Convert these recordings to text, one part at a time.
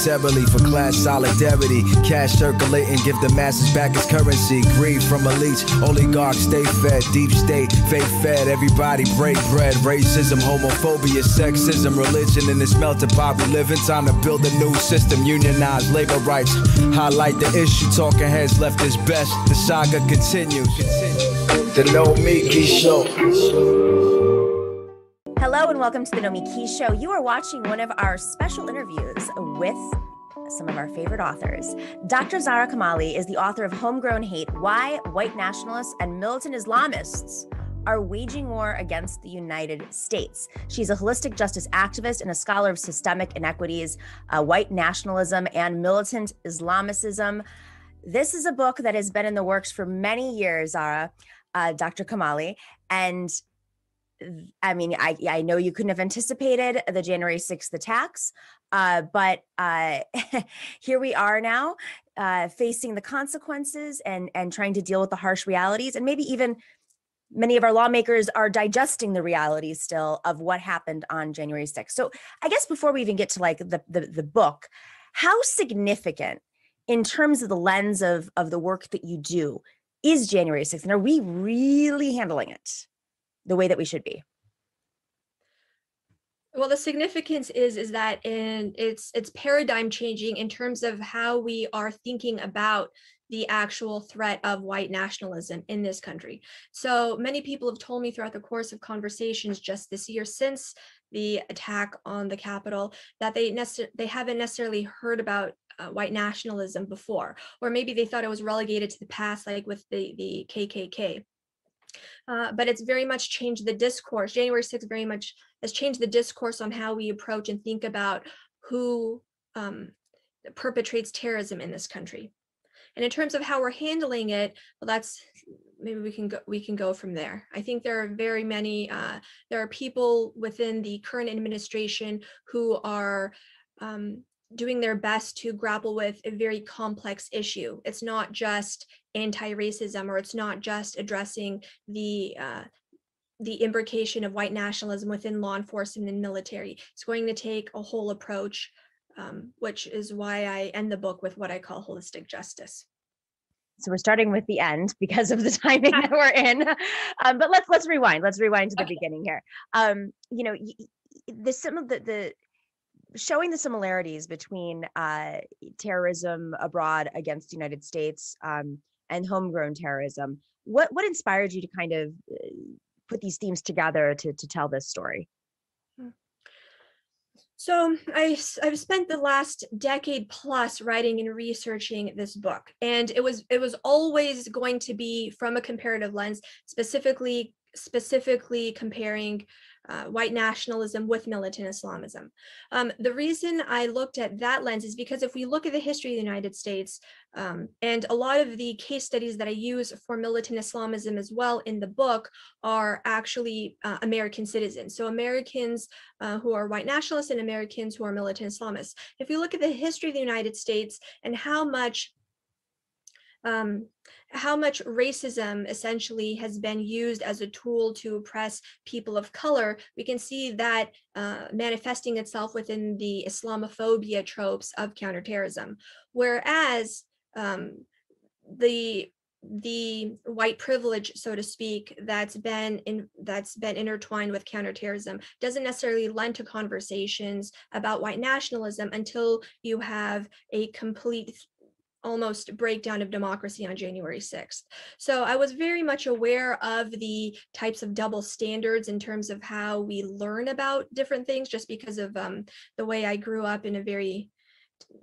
momentarily for class solidarity. Cash circulating, give the masses back its currency. Greed from elites, oligarchs stay fed, deep state, fake fed. Everybody break bread. Racism, homophobia, sexism, religion in this melting pot we live in. Time to build a new system, unionize labor rights. Highlight the issue, talking heads left is best. The saga continues. The Nomiki Show. Hello and welcome to the Nomi Key Show. You are watching one of our special interviews with some of our favorite authors. Dr. Zara Kamali is the author of Homegrown Hate Why White Nationalists and Militant Islamists are waging war against the United States. She's a holistic justice activist and a scholar of systemic inequities, uh, white nationalism, and militant Islamicism. This is a book that has been in the works for many years, Zara, uh, Dr. Kamali, and I mean, I I know you couldn't have anticipated the January 6th attacks, uh, but uh, here we are now, uh, facing the consequences and and trying to deal with the harsh realities, and maybe even many of our lawmakers are digesting the reality still of what happened on January 6th. So I guess before we even get to like the the, the book, how significant in terms of the lens of of the work that you do is January 6th, and are we really handling it? the way that we should be well the significance is is that in it's it's paradigm changing in terms of how we are thinking about the actual threat of white nationalism in this country. So many people have told me throughout the course of conversations just this year since the attack on the Capitol that they they haven't necessarily heard about uh, white nationalism before, or maybe they thought it was relegated to the past, like with the the KKK. Uh, but it's very much changed the discourse. January 6th very much has changed the discourse on how we approach and think about who um, perpetrates terrorism in this country. And in terms of how we're handling it, well, that's maybe we can go we can go from there. I think there are very many uh, there are people within the current administration who are um, doing their best to grapple with a very complex issue. It's not just anti-racism or it's not just addressing the uh, the imbrication of white nationalism within law enforcement and military. It's going to take a whole approach, um, which is why I end the book with what I call holistic justice. So we're starting with the end because of the timing that we're in. Um, but let's let's rewind. Let's rewind to the okay. beginning here. Um, you know, the some of the the showing the similarities between uh, terrorism abroad against the United States um, and homegrown terrorism. What what inspired you to kind of uh, put these themes together to to tell this story? Hmm. So I, I've spent the last decade plus writing and researching this book, and it was it was always going to be from a comparative lens, specifically specifically comparing uh, white nationalism with militant Islamism. Um, the reason I looked at that lens is because if we look at the history of the United States, um, and a lot of the case studies that I use for militant Islamism as well in the book are actually uh, American citizens. So Americans uh, who are white nationalists and Americans who are militant Islamists. If we look at the history of the United States and how much um, how much racism essentially has been used as a tool to oppress people of color, we can see that uh, manifesting itself within the Islamophobia tropes of counterterrorism. Whereas um, the the white privilege so to speak that's been in that's been intertwined with counterterrorism doesn't necessarily lend to conversations about white nationalism until you have a complete almost breakdown of democracy on January 6th. So I was very much aware of the types of double standards in terms of how we learn about different things just because of um, the way I grew up in a very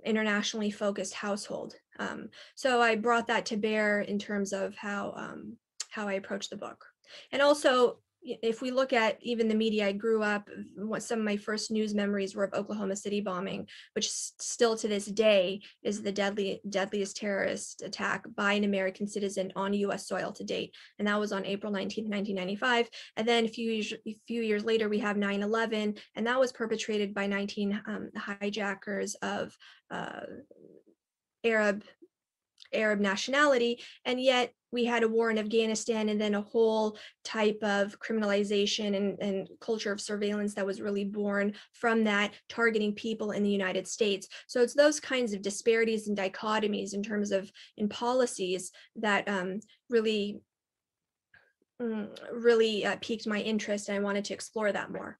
internationally focused household. Um, so I brought that to bear in terms of how um, how I approach the book. And also, if we look at even the media I grew up, what some of my first news memories were of Oklahoma City bombing, which still to this day is the deadly deadliest terrorist attack by an American citizen on U.S. soil to date, and that was on April 19, 1995. And then a few years a few years later, we have 9/11, and that was perpetrated by 19 um, hijackers of uh, Arab Arab nationality, and yet we had a war in Afghanistan and then a whole type of criminalization and, and culture of surveillance that was really born from that targeting people in the United States. So it's those kinds of disparities and dichotomies in terms of in policies that um, really mm, really uh, piqued my interest and I wanted to explore that more.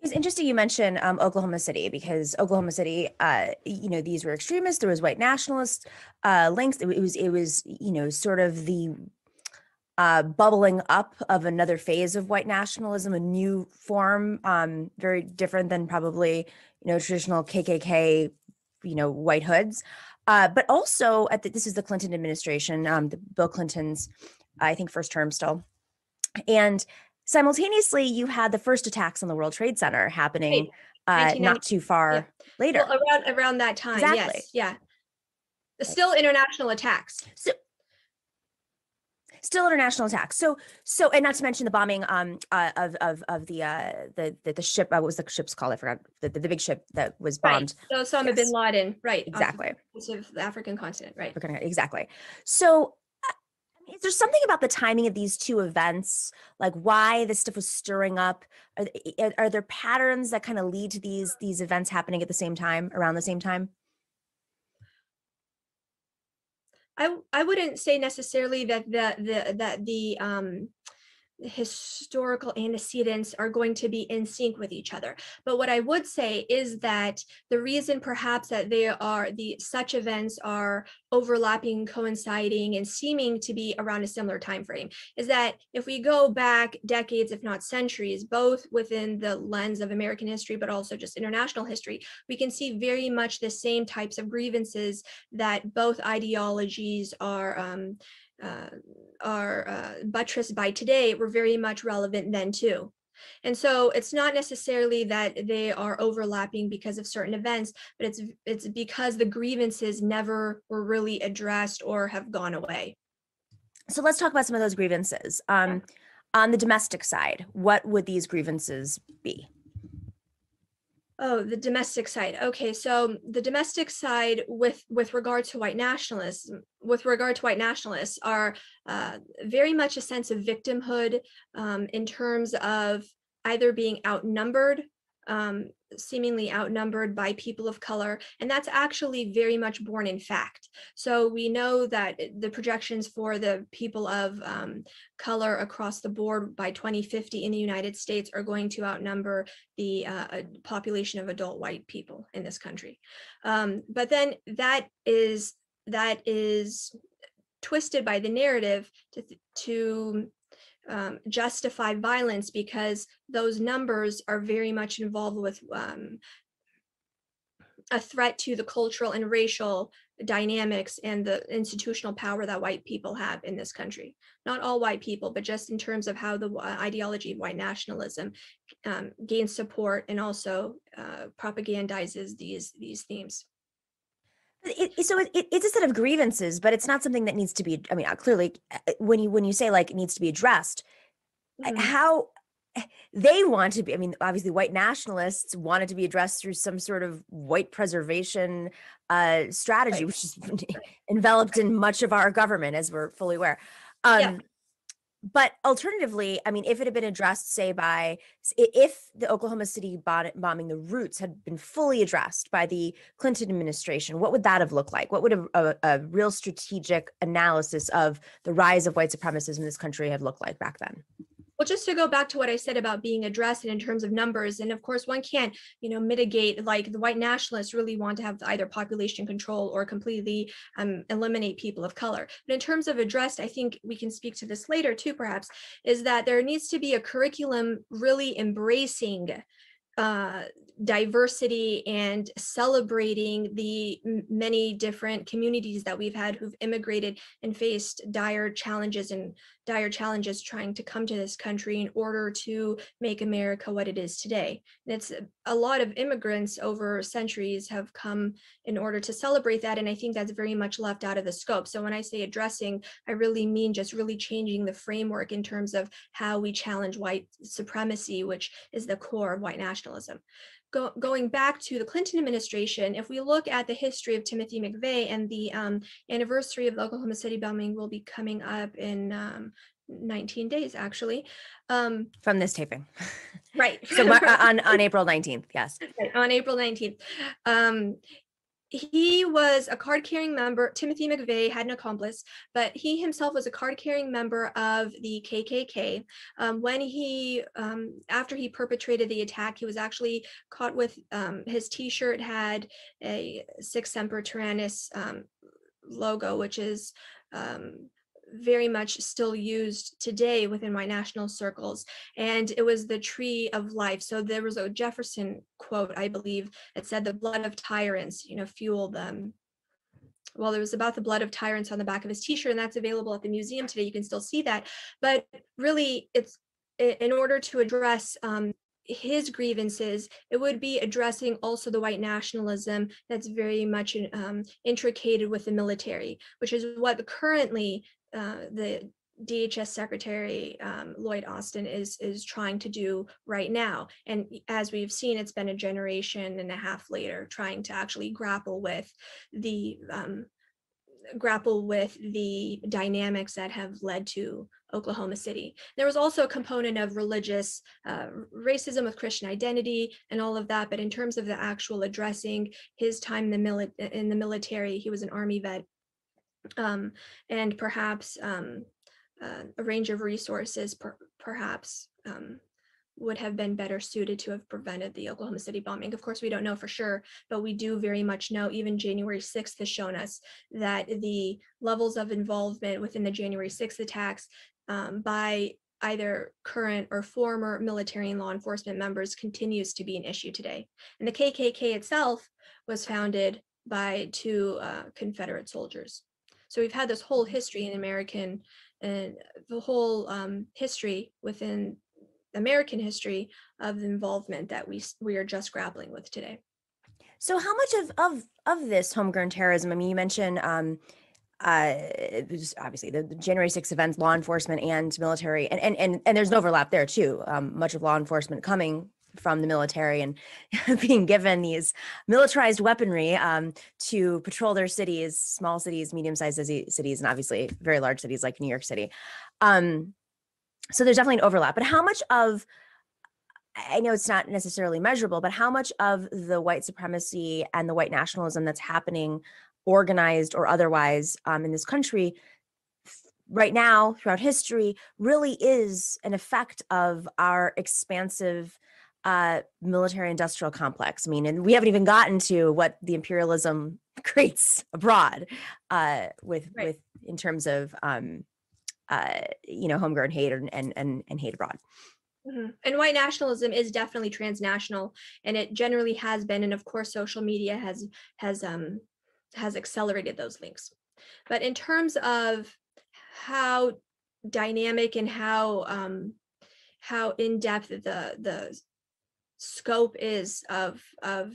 It's interesting you mentioned um, Oklahoma City because Oklahoma City, uh, you know, these were extremists. There was white nationalist uh, links. It, it was, it was, you know, sort of the uh, bubbling up of another phase of white nationalism, a new form, um, very different than probably, you know, traditional KKK, you know, white hoods. Uh, but also, at the, this is the Clinton administration, um, the Bill Clinton's, I think, first term still, and simultaneously you had the first attacks on the world trade center happening uh, not too far yeah. later. well, around around that time exactly. yes yeah. Still international attacks. So still international attacks. So so and not to mention the bombing um uh, of of of the uh the the, the ship uh, what was the ship's called? I forgot. The, the, the big ship that was bombed. Right. so osama yes. bin laden. Right exactly of the african continent right. Exactly. So is there something about the timing of these two events like why this stuff was stirring up? Are, are there patterns that kind of lead to these these events happening at the same time around the same time? I i wouldn't say necessarily that the the that the um historical antecedents are going to be in sync with each other. But what I would say is that the reason perhaps that they are the such events are overlapping, coinciding, and seeming to be around a similar time frame is that if we go back decades, if not centuries, both within the lens of American history, but also just international history, we can see very much the same types of grievances that both ideologies are um, uh, are uh, buttressed by today were very much relevant then too. And so it's not necessarily that they are overlapping because of certain events, but it's it's because the grievances never were really addressed or have gone away. So let's talk about some of those grievances. Um, yeah. On the domestic side, what would these grievances be? Oh, the domestic side. Okay, so the domestic side with with regard to white nationalists, with regard to white nationalists, are uh, very much a sense of victimhood um, in terms of either being outnumbered um, seemingly outnumbered by people of color. And that's actually very much born in fact. So we know that the projections for the people of um, color across the board by 2050 in the United States are going to outnumber the uh, population of adult white people in this country. Um, but then that is that is twisted by the narrative to, to um, justify violence because those numbers are very much involved with um, a threat to the cultural and racial dynamics and the institutional power that white people have in this country. Not all white people, but just in terms of how the uh, ideology of white nationalism um, gains support and also uh, propagandizes these these themes. It, so it, it's a set of grievances, but it's not something that needs to be. I mean, uh, clearly, uh, when you when you say like it needs to be addressed, mm-hmm. how eh, they want to be. I mean, obviously, white nationalists wanted to be addressed through some sort of white preservation uh, strategy, right. which is enveloped in much of our government, as we're fully aware. Um, yeah. But alternatively, I mean, if it had been addressed, say, by if the Oklahoma City bombing, the roots had been fully addressed by the Clinton administration, what would that have looked like? What would a, a, a real strategic analysis of the rise of white supremacism in this country have looked like back then? Well, just to go back to what I said about being addressed and in terms of numbers, and of course, one can't, you know, mitigate like the white nationalists really want to have either population control or completely um, eliminate people of color. But in terms of addressed, I think we can speak to this later too, perhaps, is that there needs to be a curriculum really embracing uh, diversity and celebrating the many different communities that we've had who've immigrated and faced dire challenges and dire challenges trying to come to this country in order to make America what it is today. And it's uh, a lot of immigrants over centuries have come in order to celebrate that. And I think that's very much left out of the scope. So when I say addressing, I really mean just really changing the framework in terms of how we challenge white supremacy, which is the core of white nationalism. Go, going back to the Clinton administration, if we look at the history of Timothy McVeigh and the um, anniversary of the Oklahoma City bombing will be coming up in um, 19 days, actually. Um, From this taping. Right. so on, on April 19th, yes. On April 19th. He was a card carrying member. Timothy McVeigh had an accomplice, but he himself was a card carrying member of the KKK. Um, when he, um, after he perpetrated the attack, he was actually caught with um, his t shirt had a Sic Semper Tyrannis um, logo, which is um, very much still used today within white national circles. And it was the tree of life. So there was a Jefferson quote, I believe, that said, the blood of tyrants, you know, fuel them. Well, there was about the blood of tyrants on the back of his t-shirt, and that's available at the museum today. You can still see that. But really, it's in order to address um, his grievances, it would be addressing also the white nationalism that's very much um, intricated with the military, which is what currently uh, the DHS Secretary um, Lloyd Austin is is trying to do right now. And as we've seen, it's been a generation and a half later trying to actually grapple with the um, grapple with the dynamics that have led to Oklahoma City. There was also a component of religious uh, racism with Christian identity and all of that. But in terms of the actual addressing his time in the, mili- in the military, he was an Army vet um, and perhaps um, uh, a range of resources per perhaps um, would have been better suited to have prevented the Oklahoma City bombing. Of course, we don't know for sure, but we do very much know even January 6th has shown us that the levels of involvement within the January 6th attacks um, by either current or former military and law enforcement members continues to be an issue today. And the KKK itself was founded by two uh, Confederate soldiers. So we've had this whole history in American and the whole um, history within American history of involvement that we we are just grappling with today. So how much of of of this homegrown terrorism? I mean, you mentioned um, uh, obviously the, the, January 6 events, law enforcement and military, and and and, and there's an overlap there too. Um, much of law enforcement coming from the military and being given these militarized weaponry um, to patrol their cities, small cities, medium-sized cities, and obviously very large cities like New York City. Um, so there's definitely an overlap. But how much of I know it's not necessarily measurable, but how much of the white supremacy and the white nationalism that's happening, organized or otherwise, um, in this country right now throughout history really is an effect of our expansive uh, military industrial complex. I mean, and we haven't even gotten to what the imperialism creates abroad uh, with right. with in terms of um, uh, you know homegrown hate and and and, and hate abroad. Mm-hmm. And white nationalism is definitely transnational, and it generally has been. And of course, social media has has um, has accelerated those links. But in terms of how dynamic and how um, how in depth the the scope is of of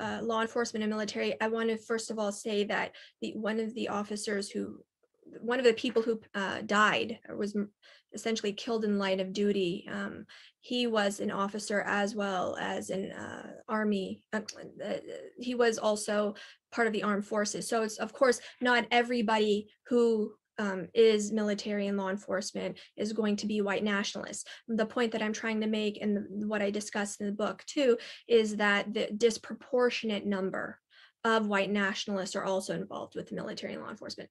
uh, law enforcement and military, I want to first of all say that the one of the officers who, one of the people who uh, died or was essentially killed in line of duty, um, he was an officer as well as an uh, army. Uh, he was also part of the armed forces. So it's of course not everybody who um, is military and law enforcement is going to be white nationalists. The point that I'm trying to make and what I discussed in the book too is that the disproportionate number of white nationalists are also involved with the military and law enforcement.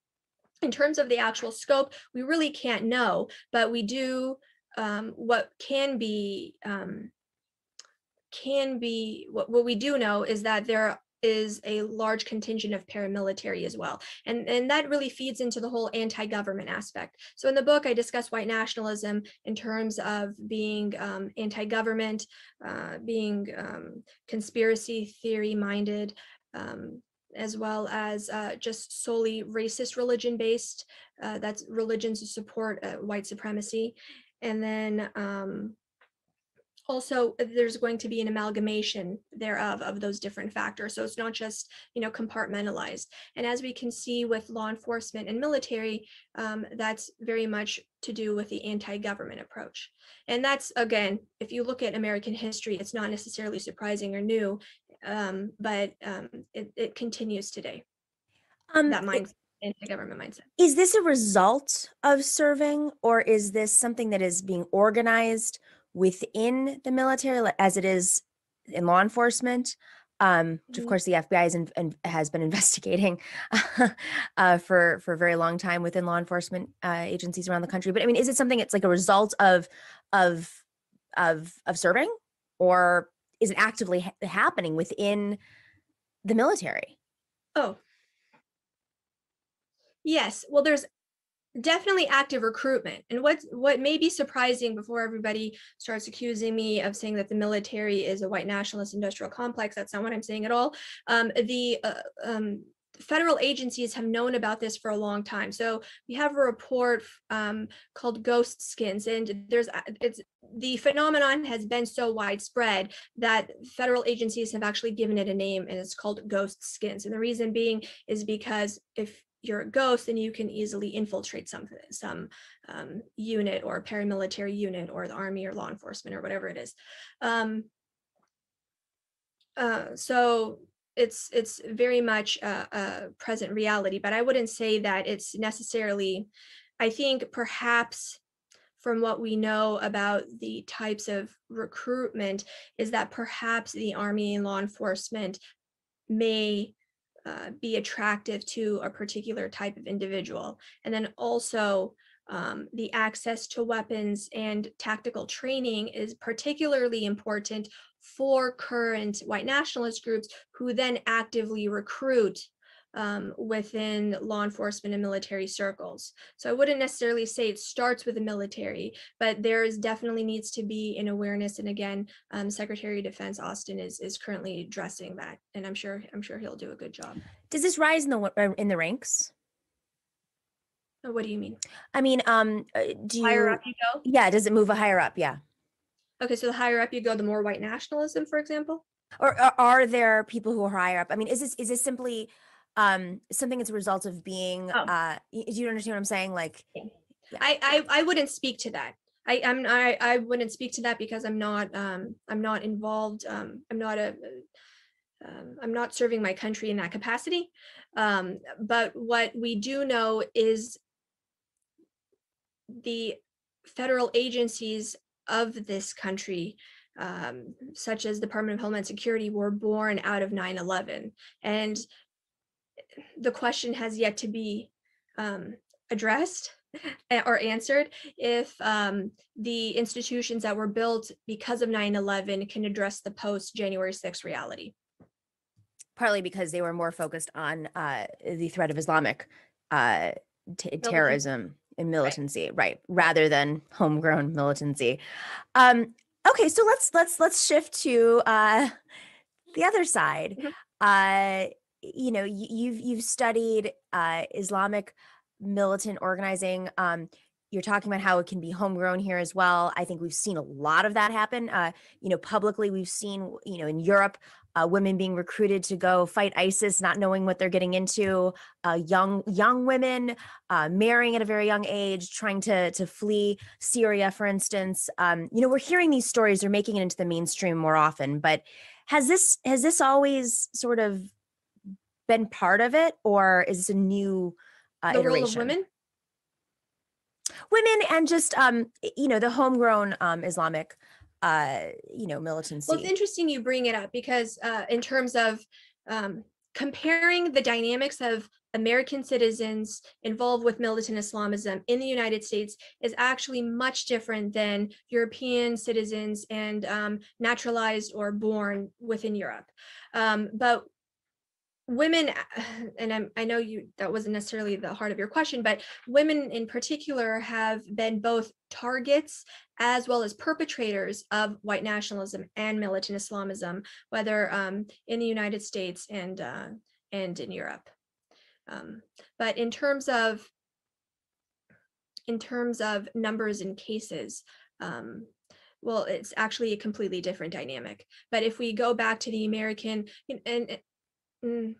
In terms of the actual scope, we really can't know, but we do um, what can be um, can be what, what we do know is that there is a large contingent of paramilitary as well. And, and that really feeds into the whole anti-government aspect. So in the book, I discuss white nationalism in terms of being um, anti-government, uh, being um, conspiracy theory minded, um, as well as uh, just solely racist religion based. Uh, that's religions to support uh, white supremacy. And then um, also uh, there's going to be an amalgamation thereof of those different factors. So it's not just, you know, compartmentalized. And as we can see with law enforcement and military, um, that's very much to do with the anti-government approach. And that's, again, if you look at American history, it's not necessarily surprising or new, um, but um, it, it continues today. Um, that mindset anti-government mindset. Is this a result of serving or is this something that is being organized within the military as it is in law enforcement um, which of mm-hmm. course the FBI is in, in, has been investigating uh, for for a very long time within law enforcement uh, agencies around the country. But I mean, is it something it's like a result of of of of serving, or is it actively ha- happening within the military? Oh, yes. Well, there's definitely active recruitment and what what may be surprising before everybody starts accusing me of saying that the military is a white nationalist industrial complex that's not what i'm saying at all um, the uh, um, federal agencies have known about this for a long time. So we have a report um, called Ghost Skins, and there's uh, it's the phenomenon has been so widespread that federal agencies have actually given it a name, and it's called Ghost Skins. And the reason being is because if you're a ghost, then you can easily infiltrate some some um, unit or paramilitary unit or the army or law enforcement or whatever it is. Um, uh, so it's it's very much a, a present reality, but I wouldn't say that it's necessarily. I think perhaps from what we know about the types of recruitment is that perhaps the army and law enforcement may uh, be attractive to a particular type of individual. And then also um, the access to weapons and tactical training is particularly important for current white nationalist groups who then actively recruit um, within law enforcement and military circles. So I wouldn't necessarily say it starts with the military, but there is definitely needs to be an awareness. And again, um, Secretary of Defense Austin is is currently addressing that, and I'm sure I'm sure he'll do a good job. Does this rise in the uh, in the ranks? Uh, what do you mean? I mean, um, uh, do you higher up you go? Yeah, does it move a higher up? Yeah. Okay, so the higher up you go, the more white nationalism, for example. Or, or are there people who are higher up? I mean, is this is this simply um something as a result of being oh. uh do you understand what i'm saying like yeah. I, I i wouldn't speak to that i i'm i i wouldn't speak to that because i'm not um i'm not involved um i'm not a um, i'm not serving my country in that capacity um but what we do know is the federal agencies of this country um, such as the Department of Homeland Security, were born out of 9 11. And the question has yet to be um, addressed or answered if um, the institutions that were built because of 9-11 can address the post January 6th reality. Partly because they were more focused on uh, the threat of Islamic uh, t- terrorism and militancy, right. right. rather than homegrown militancy. Um, okay, so let's let's let's shift to uh, the other side. Mm-hmm. Uh, you know you've you've studied uh, Islamic militant organizing. Um, you're talking about how it can be homegrown here as well. I think we've seen a lot of that happen. Uh, you know, publicly, we've seen, you know, in Europe, uh, women being recruited to go fight ISIS, not knowing what they're getting into. Uh, young young women uh, marrying at a very young age, trying to to flee Syria, for instance. Um, you know, we're hearing these stories; they're making it into the mainstream more often. But has this has this always sort of been part of it, or is this a new uh, the iteration? role of women? women and just um you know the homegrown um islamic uh you know militancy well it's interesting you bring it up because uh in terms of um comparing the dynamics of American citizens involved with militant Islamism in the United States is actually much different than European citizens and um, naturalized or born within Europe. Um, but women and I'm, i know you that wasn't necessarily the heart of your question but women in particular have been both targets as well as perpetrators of white nationalism and militant islamism whether um, in the united states and uh, and in europe. Um, but in terms of in terms of numbers and cases um, well it's actually a completely different dynamic. But if we go back to the american and Mm,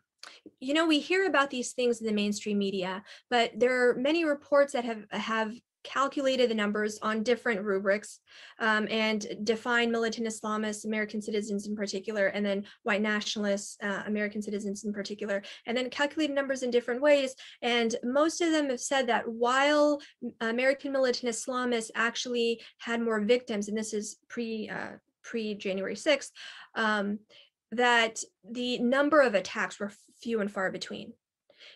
you know we hear about these things in the mainstream media but there are many reports that have have calculated the numbers on different rubrics um, and define militant islamists american citizens in particular and then white nationalists uh, american citizens in particular and then calculated numbers in different ways and most of them have said that while american militant islamists actually had more victims and this is pre uh, pre january 6th um, that the number of attacks were few and far between.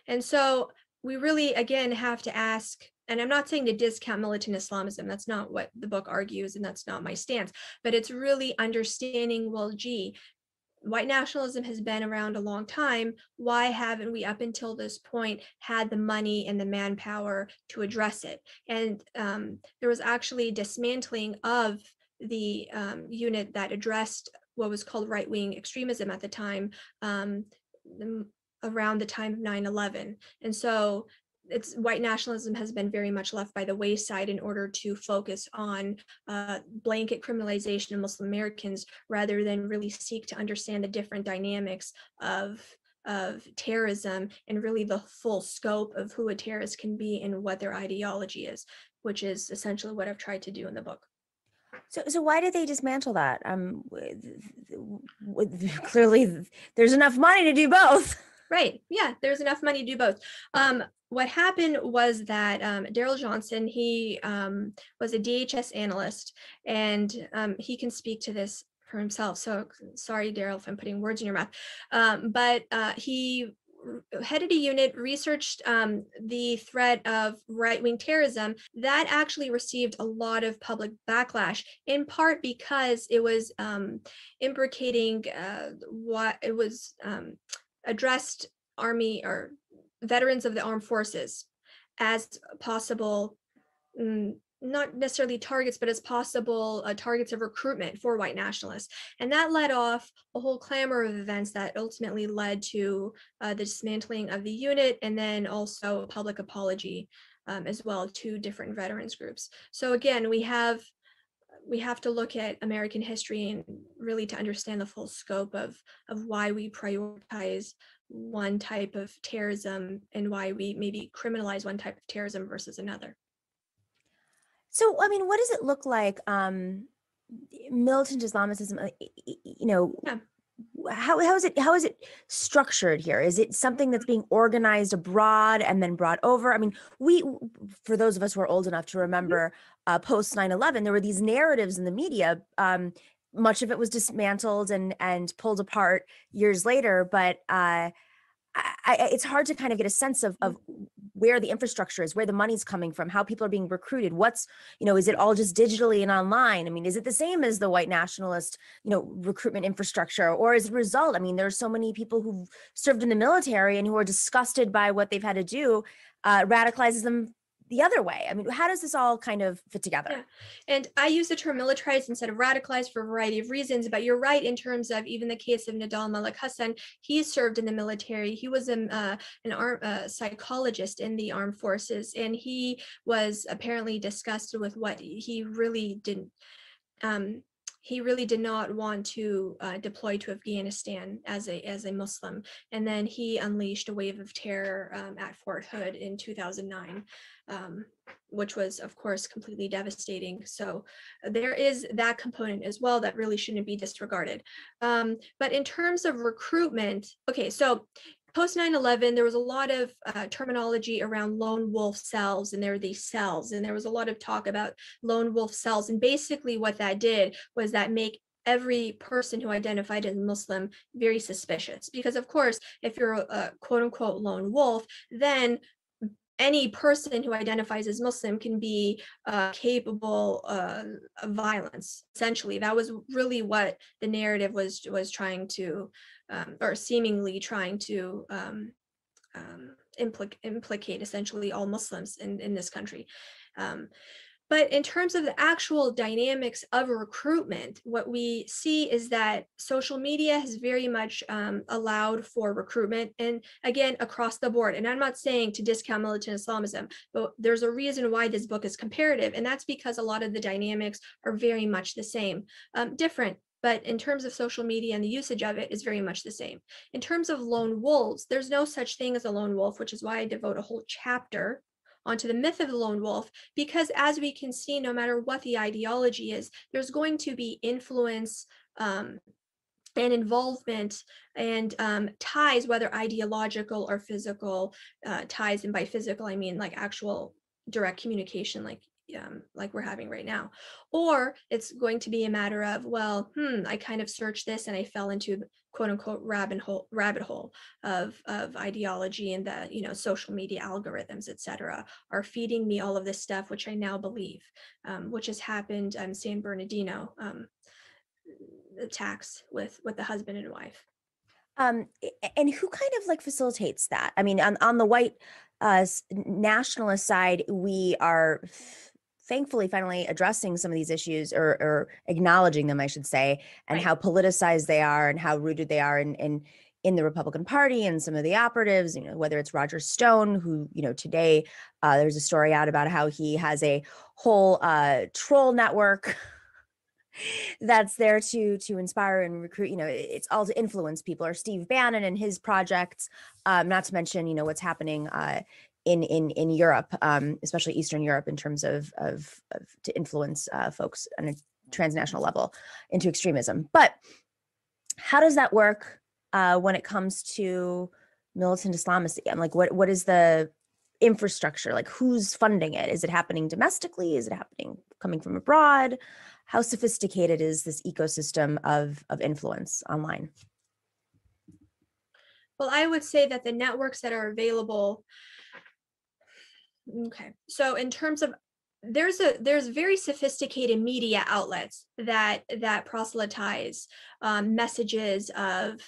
And so we really, again, have to ask, and I'm not saying to discount militant Islamism, that's not what the book argues, and that's not my stance, but it's really understanding, well, gee, white nationalism has been around a long time. Why haven't we, up until this point, had the money and the manpower to address it? And um, there was actually dismantling of the um, unit that addressed what was called right wing extremism at the time, um, around the time of 9 11. And so it's white nationalism has been very much left by the wayside in order to focus on uh, blanket criminalization of Muslim Americans rather than really seek to understand the different dynamics of of terrorism and really the full scope of who a terrorist can be and what their ideology is, which is essentially what I've tried to do in the book. So, so why did they dismantle that? Um, clearly, there's enough money to do both. Right. Yeah, there's enough money to do both. Um, what happened was that um, Daryl Johnson, he um, was a DHS analyst, and um, he can speak to this for himself. So sorry, Daryl, if I'm putting words in your mouth. Um, but uh, he headed a unit, researched um, the threat of right wing terrorism, that actually received a lot of public backlash, in part because it was um, imbricating uh, what it was um, addressed Army or veterans of the armed forces as possible mm, not necessarily targets, but as possible uh, targets of recruitment for white nationalists. And that led off a whole clamor of events that ultimately led to uh, the dismantling of the unit and then also a public apology um, as well to different veterans groups. So again, we have we have to look at American history and really to understand the full scope of of why we prioritize one type of terrorism and why we maybe criminalize one type of terrorism versus another. So, I mean, what does it look like? Um, militant Islamicism, uh, you know, yeah. how, how is it how is it structured here? Is it something that's being organized abroad and then brought over? I mean, we for those of us who are old enough to remember uh, post 9-11, there were these narratives in the media. Um, much of it was dismantled and and pulled apart years later, but uh, I, it's hard to kind of get a sense of, of where the infrastructure is, where the money's coming from, how people are being recruited. What's, you know, is it all just digitally and online? I mean, is it the same as the white nationalist, you know, recruitment infrastructure? Or as a result, I mean, there are so many people who've served in the military and who are disgusted by what they've had to do, uh, radicalizes them the other way? I mean, how does this all kind of fit together? Yeah. And I use the term militarized instead of radicalized for a variety of reasons, but you're right in terms of even the case of Nidal Malik Hasan, He served in the military. He was a, uh, an arm, uh, psychologist in the armed forces, and he was apparently disgusted with what he really didn't. Um, he really did not want to uh, deploy to Afghanistan as a as a Muslim, and then he unleashed a wave of terror um, at Fort Hood in 2009, um, which was of course completely devastating. So uh, there is that component as well that really shouldn't be disregarded. Um, but in terms of recruitment, okay, so post 9-11 there was a lot of uh, terminology around lone wolf cells and there were these cells and there was a lot of talk about lone wolf cells and basically what that did was that make every person who identified as muslim very suspicious because of course if you're a quote unquote lone wolf then any person who identifies as Muslim can be uh, capable uh, of violence. Essentially, that was really what the narrative was was trying to, um, or seemingly trying to um, um, implic- implicate essentially all Muslims in in this country. But in terms of the actual dynamics of recruitment, what we see is that social media has very much um, allowed for recruitment and again, across the board. And I'm not saying to discount militant Islamism, but there's a reason why this book is comparative. And that's because a lot of the dynamics are very much the same, um, different but in terms of social media and the usage of it is very much the same. In terms of lone wolves, there's no such thing as a lone wolf, which is why I devote a whole chapter onto the myth of the lone wolf because as we can see no matter what the ideology is there's going to be influence um, and involvement and um, ties whether ideological or physical uh, ties and by physical i mean like actual direct communication like um, like we're having right now. Or it's going to be a matter of well hmm i kind of searched this and i fell into quote unquote rabbit hole rabbit hole of of ideology and the you know social media algorithms etc are feeding me all of this stuff which i now believe um, which has happened in san bernardino um, attacks with with the husband and wife. Um and who kind of like facilitates that? I mean on, on the white uh nationalist side we are thankfully finally addressing some of these issues or, or acknowledging them, I should say, and right. how politicized they are and how rooted they are in, in in the Republican Party and some of the operatives, you know, whether it's Roger Stone, who, you know, today uh, there's a story out about how he has a whole uh, troll network that's there to to inspire and recruit you know it's all to influence people or steve bannon and his projects um, not to mention you know what's happening uh, in in in Europe, um, especially Eastern Europe, in terms of of, of to influence uh, folks on a transnational level into extremism. But how does that work uh, when it comes to militant Islamacy? I'm like, what what is the infrastructure? Like, who's funding it? Is it happening domestically? Is it happening coming from abroad? How sophisticated is this ecosystem of of influence online? Well, I would say that the networks that are available Okay. So in terms of there's a there's very sophisticated media outlets that that proselytize um, messages of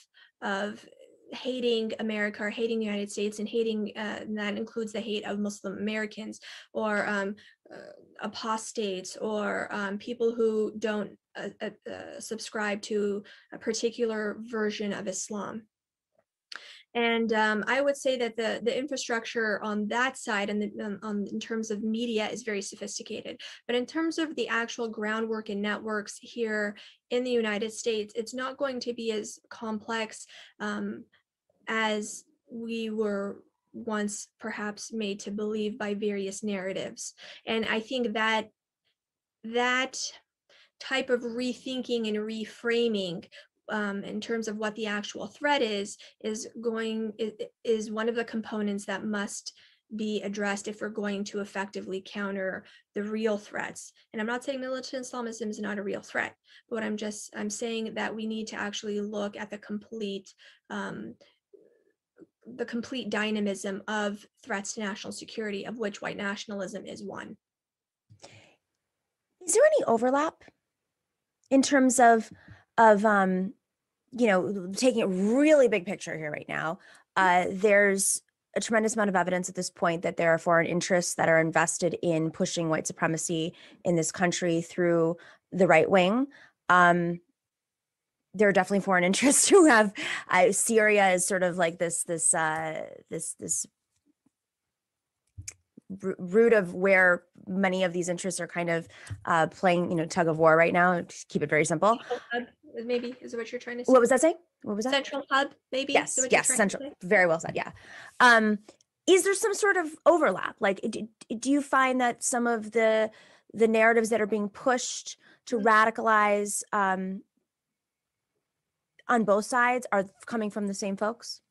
of hating America or hating the United States and hating uh, and that includes the hate of Muslim Americans or um, uh, apostates or um, people who don't uh, uh, uh subscribe to a particular version of Islam. And um, I would say that the the infrastructure on that side and the, um, on in terms of media is very sophisticated. But in terms of the actual groundwork and networks here in the United States, it's not going to be as complex um, as we were once perhaps made to believe by various narratives. And I think that that type of rethinking and reframing um, in terms of what the actual threat is is going is, one of the components that must be addressed if we're going to effectively counter the real threats. And i'm not saying militant islamism is not a real threat but i'm just i'm saying that we need to actually look at the complete um, the complete dynamism of threats to national security of which white nationalism is one. Is there any overlap in terms of of um you know taking a really big picture here right now uh there's a tremendous amount of evidence at this point that there are foreign interests that are invested in pushing white supremacy in this country through the right wing. Um there are definitely foreign interests who have uh, Syria is sort of like this this uh this this root of where many of these interests are kind of uh, playing, you know, tug of war right now. Just keep it very simple maybe is what you're trying to say. What was that saying? What was that? Central hub, maybe. Yes, yes, central. Very well said. Yeah. Um, is there some sort of overlap? Like, do, do you find that some of the the narratives that are being pushed to mm-hmm. radicalize um, on both sides are coming from the same folks?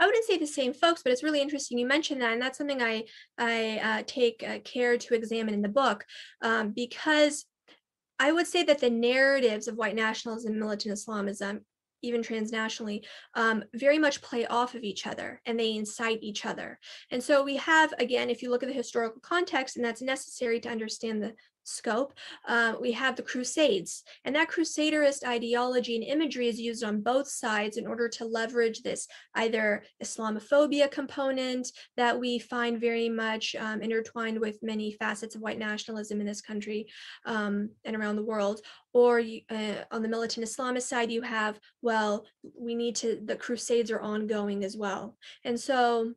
I wouldn't say the same folks, but it's really interesting you mentioned that, and that's something I I uh, take uh, care to examine in the book um, because I would say that the narratives of white nationalism, militant Islamism, even transnationally, um, very much play off of each other and they incite each other. And so we have, again, if you look at the historical context, and that's necessary to understand the scope, uh, we have the Crusades. And that Crusaderist ideology and imagery is used on both sides in order to leverage this either Islamophobia component that we find very much um, intertwined with many facets of white nationalism in this country um, and around the world. Or uh, on the militant Islamist side, you have, well, we need to, the Crusades are ongoing as well. And so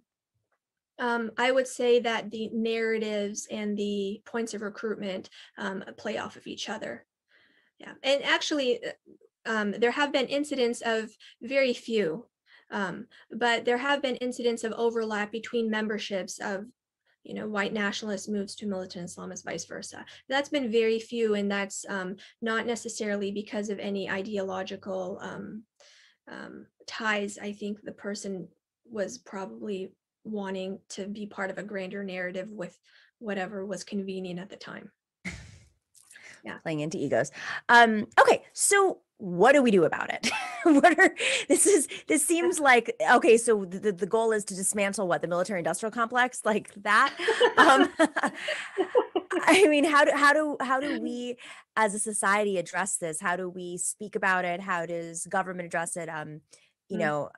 um, I would say that the narratives and the points of recruitment um, play off of each other. Yeah, and actually, uh, um, there have been incidents of very few, um, but there have been incidents of overlap between memberships of you know, white nationalist moves to militant Islamists, vice versa. That's been very few, and that's um, not necessarily because of any ideological um, ties. I think the person was probably wanting to be part of a grander narrative with whatever was convenient at the time. Yeah. Playing into egos. Um, okay, so what do we do about it? what are this is this seems like okay, so the, the goal is to dismantle what the military industrial complex like that. Um, I mean, how do how do how do we as a society address this? How do we speak about it? How does government address it? Um, you mm. know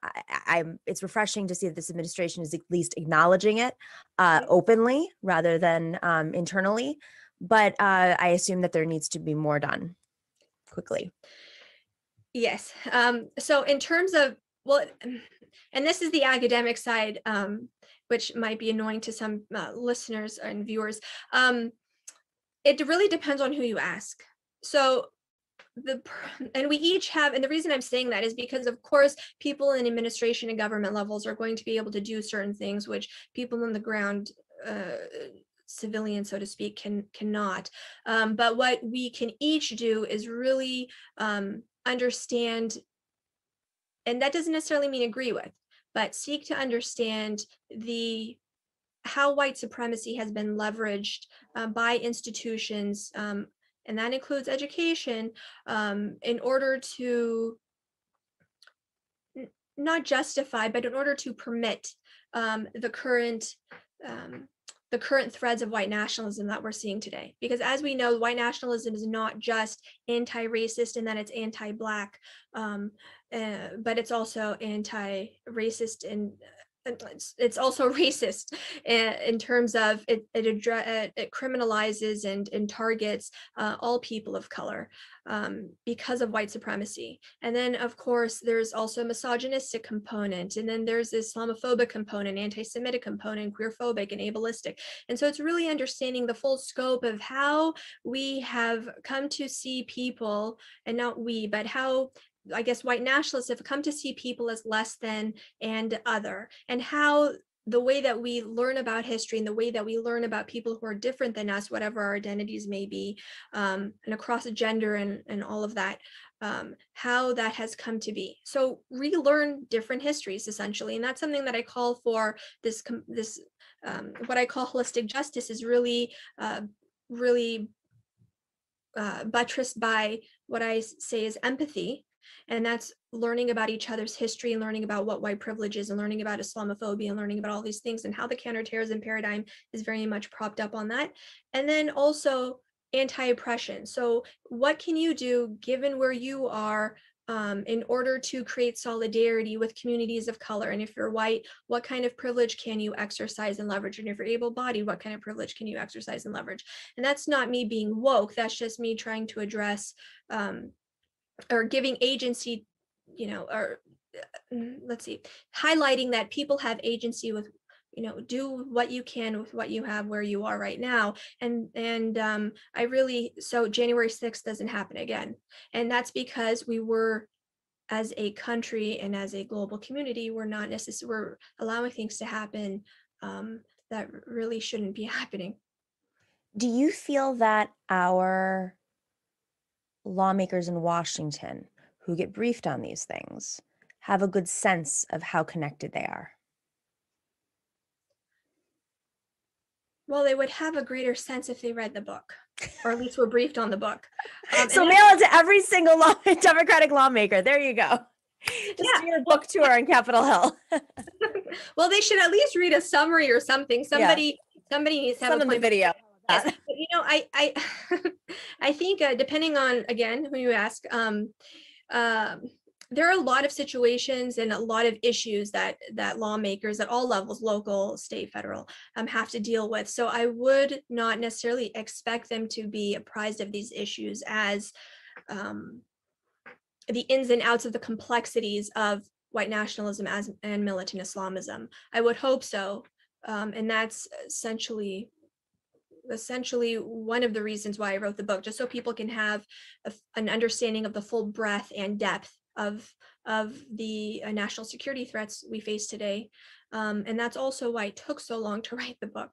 I, am it's refreshing to see that this administration is at least acknowledging it uh, openly rather than um, internally but uh, i assume that there needs to be more done quickly. Yes um, so in terms of well and this is the academic side um, which might be annoying to some uh, listeners and viewers um, it really depends on who you ask. So the and we each have and the reason i'm saying that is because of course people in administration and government levels are going to be able to do certain things which people on the ground uh, civilian so to speak can cannot. Um, but what we can each do is really um, understand and that doesn't necessarily mean agree with but seek to understand the how white supremacy has been leveraged uh, by institutions um, and that includes education, um, in order to not justify, but in order to permit um, the current um, the current threads of white nationalism that we're seeing today. Because as we know, white nationalism is not just anti-racist and that it's anti-black, um, uh, but it's also anti-racist and it's, it's also racist in terms of it it, address, it criminalizes and, and targets uh, all people of color um, because of white supremacy. And then, of course, there's also a misogynistic component. And then there's this Islamophobic component, anti-Semitic component, queerphobic and ableistic. And so it's really understanding the full scope of how we have come to see people, and not we, but how I guess white nationalists have come to see people as less than and other, and how the way that we learn about history and the way that we learn about people who are different than us, whatever our identities may be, um, and across gender and, and all of that, um, how that has come to be. So relearn different histories essentially, and that's something that I call for this this um, what I call holistic justice is really uh, really uh, buttressed by what I say is empathy and that's learning about each other's history and learning about what white privilege is and learning about Islamophobia and learning about all these things and how the counterterrorism paradigm is very much propped up on that. And then also anti-oppression. So what can you do given where you are um, in order to create solidarity with communities of color. And if you're white, what kind of privilege can you exercise and leverage? And if you're able-bodied, what kind of privilege can you exercise and leverage? And that's not me being woke. That's just me trying to address um, or giving agency, you know, or uh, mm, let's see, highlighting that people have agency with you know do what you can with what you have where you are right now. And and um i really so january 6th doesn't happen again. And that's because we were as a country and as a global community we're not necessarily we're allowing things to happen um that really shouldn't be happening. Do you feel that our lawmakers in Washington who get briefed on these things have a good sense of how connected they are? Well, they would have a greater sense if they read the book, or at least were briefed on the book. Um, so mail it to every single law- Democratic lawmaker. There you go. Just yeah. do your book tour on Capitol Hill. well, they should at least read a summary or something. Somebody, yeah. somebody needs to have Some a video. But, you know, I I I think uh, depending on again who you ask, um, um, there are a lot of situations and a lot of issues that that lawmakers at all levels, local, state, federal, um, have to deal with. So I would not necessarily expect them to be apprised of these issues as um, the ins and outs of the complexities of white nationalism as and militant Islamism. I would hope so, um, and that's essentially essentially one of the reasons why I wrote the book, just so people can have a an understanding of the full breadth and depth of of the uh, national security threats we face today. Um, and that's also why it took so long to write the book.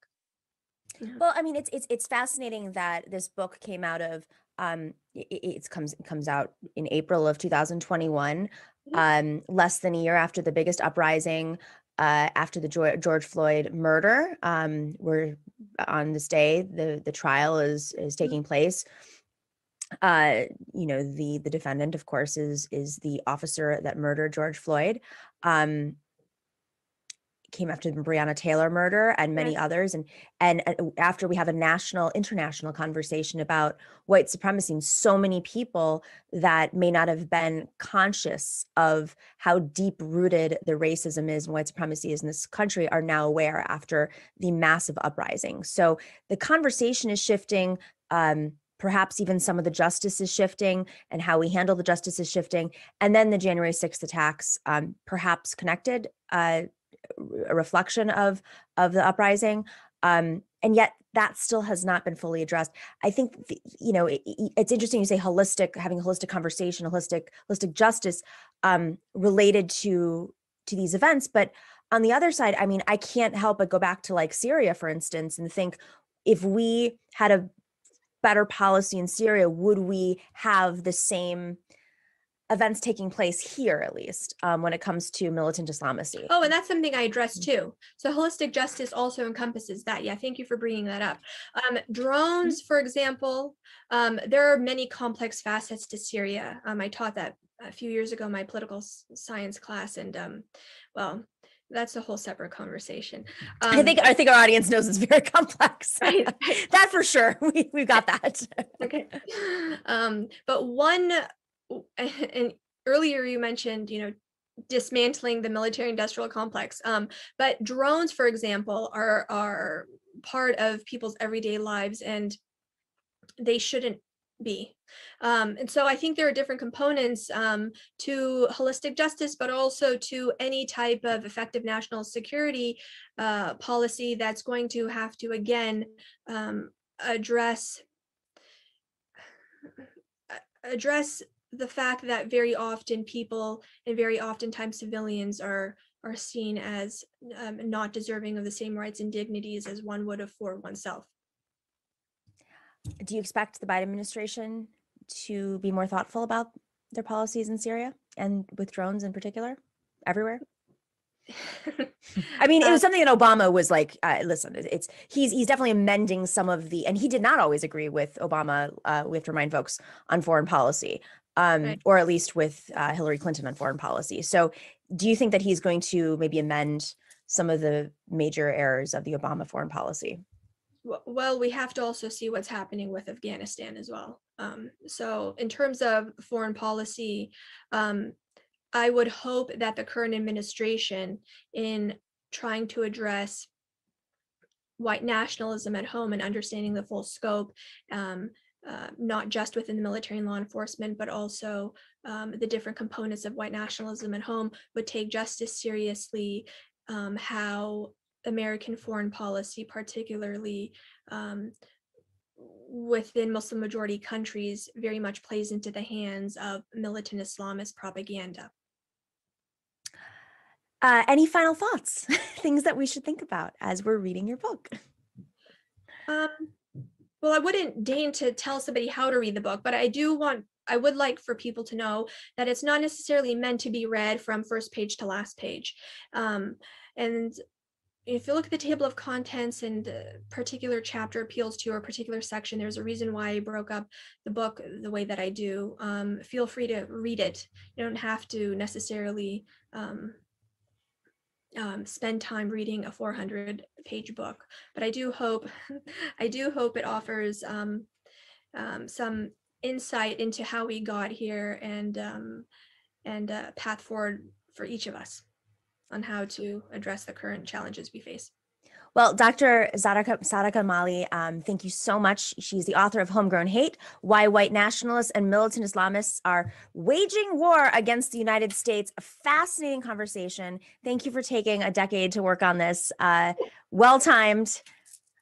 Well, I mean, it's it's it's fascinating that this book came out of um it, it comes it comes out in April of 2021, um less than a year after the biggest uprising uh after the George, George Floyd murder. Um we're on this day the the trial is is taking place. Uh you know, the the defendant of course is is the officer that murdered George Floyd. Um came after the Breonna Taylor murder and many Yes. others and and uh, after we have a national international conversation about white supremacy and so many people that may not have been conscious of how deep rooted the racism is and white supremacy is in this country are now aware after the massive uprising so the conversation is shifting um perhaps even some of the justice is shifting and how we handle the justice is shifting and then the january 6th attacks um perhaps connected uh a reflection of of the uprising um and yet that still has not been fully addressed. I think you know it- it's interesting you say holistic having a holistic conversation holistic holistic justice um related to to these events. But on the other side i mean i can't help but go back to like syria for instance and think if we had a better policy in syria would we have the same events taking place here at least um, when it comes to militant islamacy Oh, and that's something I addressed too. So holistic justice also encompasses that. Yeah, thank you for bringing that up. Um, drones, for example, um, there are many complex facets to Syria. Um, I taught that a few years ago in my political science class, and um, well, that's a whole separate conversation. I think Um, I think our audience knows it's very complex. Right, right. that for sure. We we've got that. okay um but one and earlier you mentioned you know dismantling the military industrial complex um but drones for example are are part of people's everyday lives and they shouldn't be. Um and so i think there are different components um to holistic justice but also to any type of effective national security uh policy that's going to have to again um address address the fact that very often people and very oftentimes civilians are are seen as um, not deserving of the same rights and dignities as one would have for oneself. Do you expect the Biden administration to be more thoughtful about their policies in Syria and with drones in particular, everywhere? I mean, it Uh, was something that Obama was like. Uh, listen, it's he's he's definitely amending some of the, and he did not always agree with Obama. Uh, we have to remind folks on foreign policy, um, Right. or at least with uh, Hillary Clinton on foreign policy. So, do you think that he's going to maybe amend some of the major errors of the Obama foreign policy? Well, we have to also see what's happening with Afghanistan as well. Um, so, in terms of foreign policy, um, I would hope that the current administration, in trying to address white nationalism at home and understanding the full scope, um, uh, not just within the military and law enforcement, but also um, the different components of white nationalism at home, would take justice seriously, um, how American foreign policy, particularly um, within Muslim majority countries, very much plays into the hands of militant Islamist propaganda. Uh, any final thoughts? Things that we should think about as we're reading your book? Well, I wouldn't deign to tell somebody how to read the book, but I do want, I would like for people to know that it's not necessarily meant to be read from first page to last page. Um, and if you look at the table of contents and a particular chapter appeals to or particular section, there's a reason why I broke up the book the way that I do. Um, feel free to read it. You don't have to necessarily um, um, spend time reading a 400 page book, but I do hope, I do hope it offers um, um, some insight into how we got here and um, and a path forward for each of us on how to address the current challenges we face. Well, Dr. Sara, Sara Kamali, um, thank you so much. She's the author of Homegrown Hate Why White Nationalists and Militant Islamists Are Waging War Against the United States. A fascinating conversation. Thank you for taking a decade to work on this. Uh, well timed.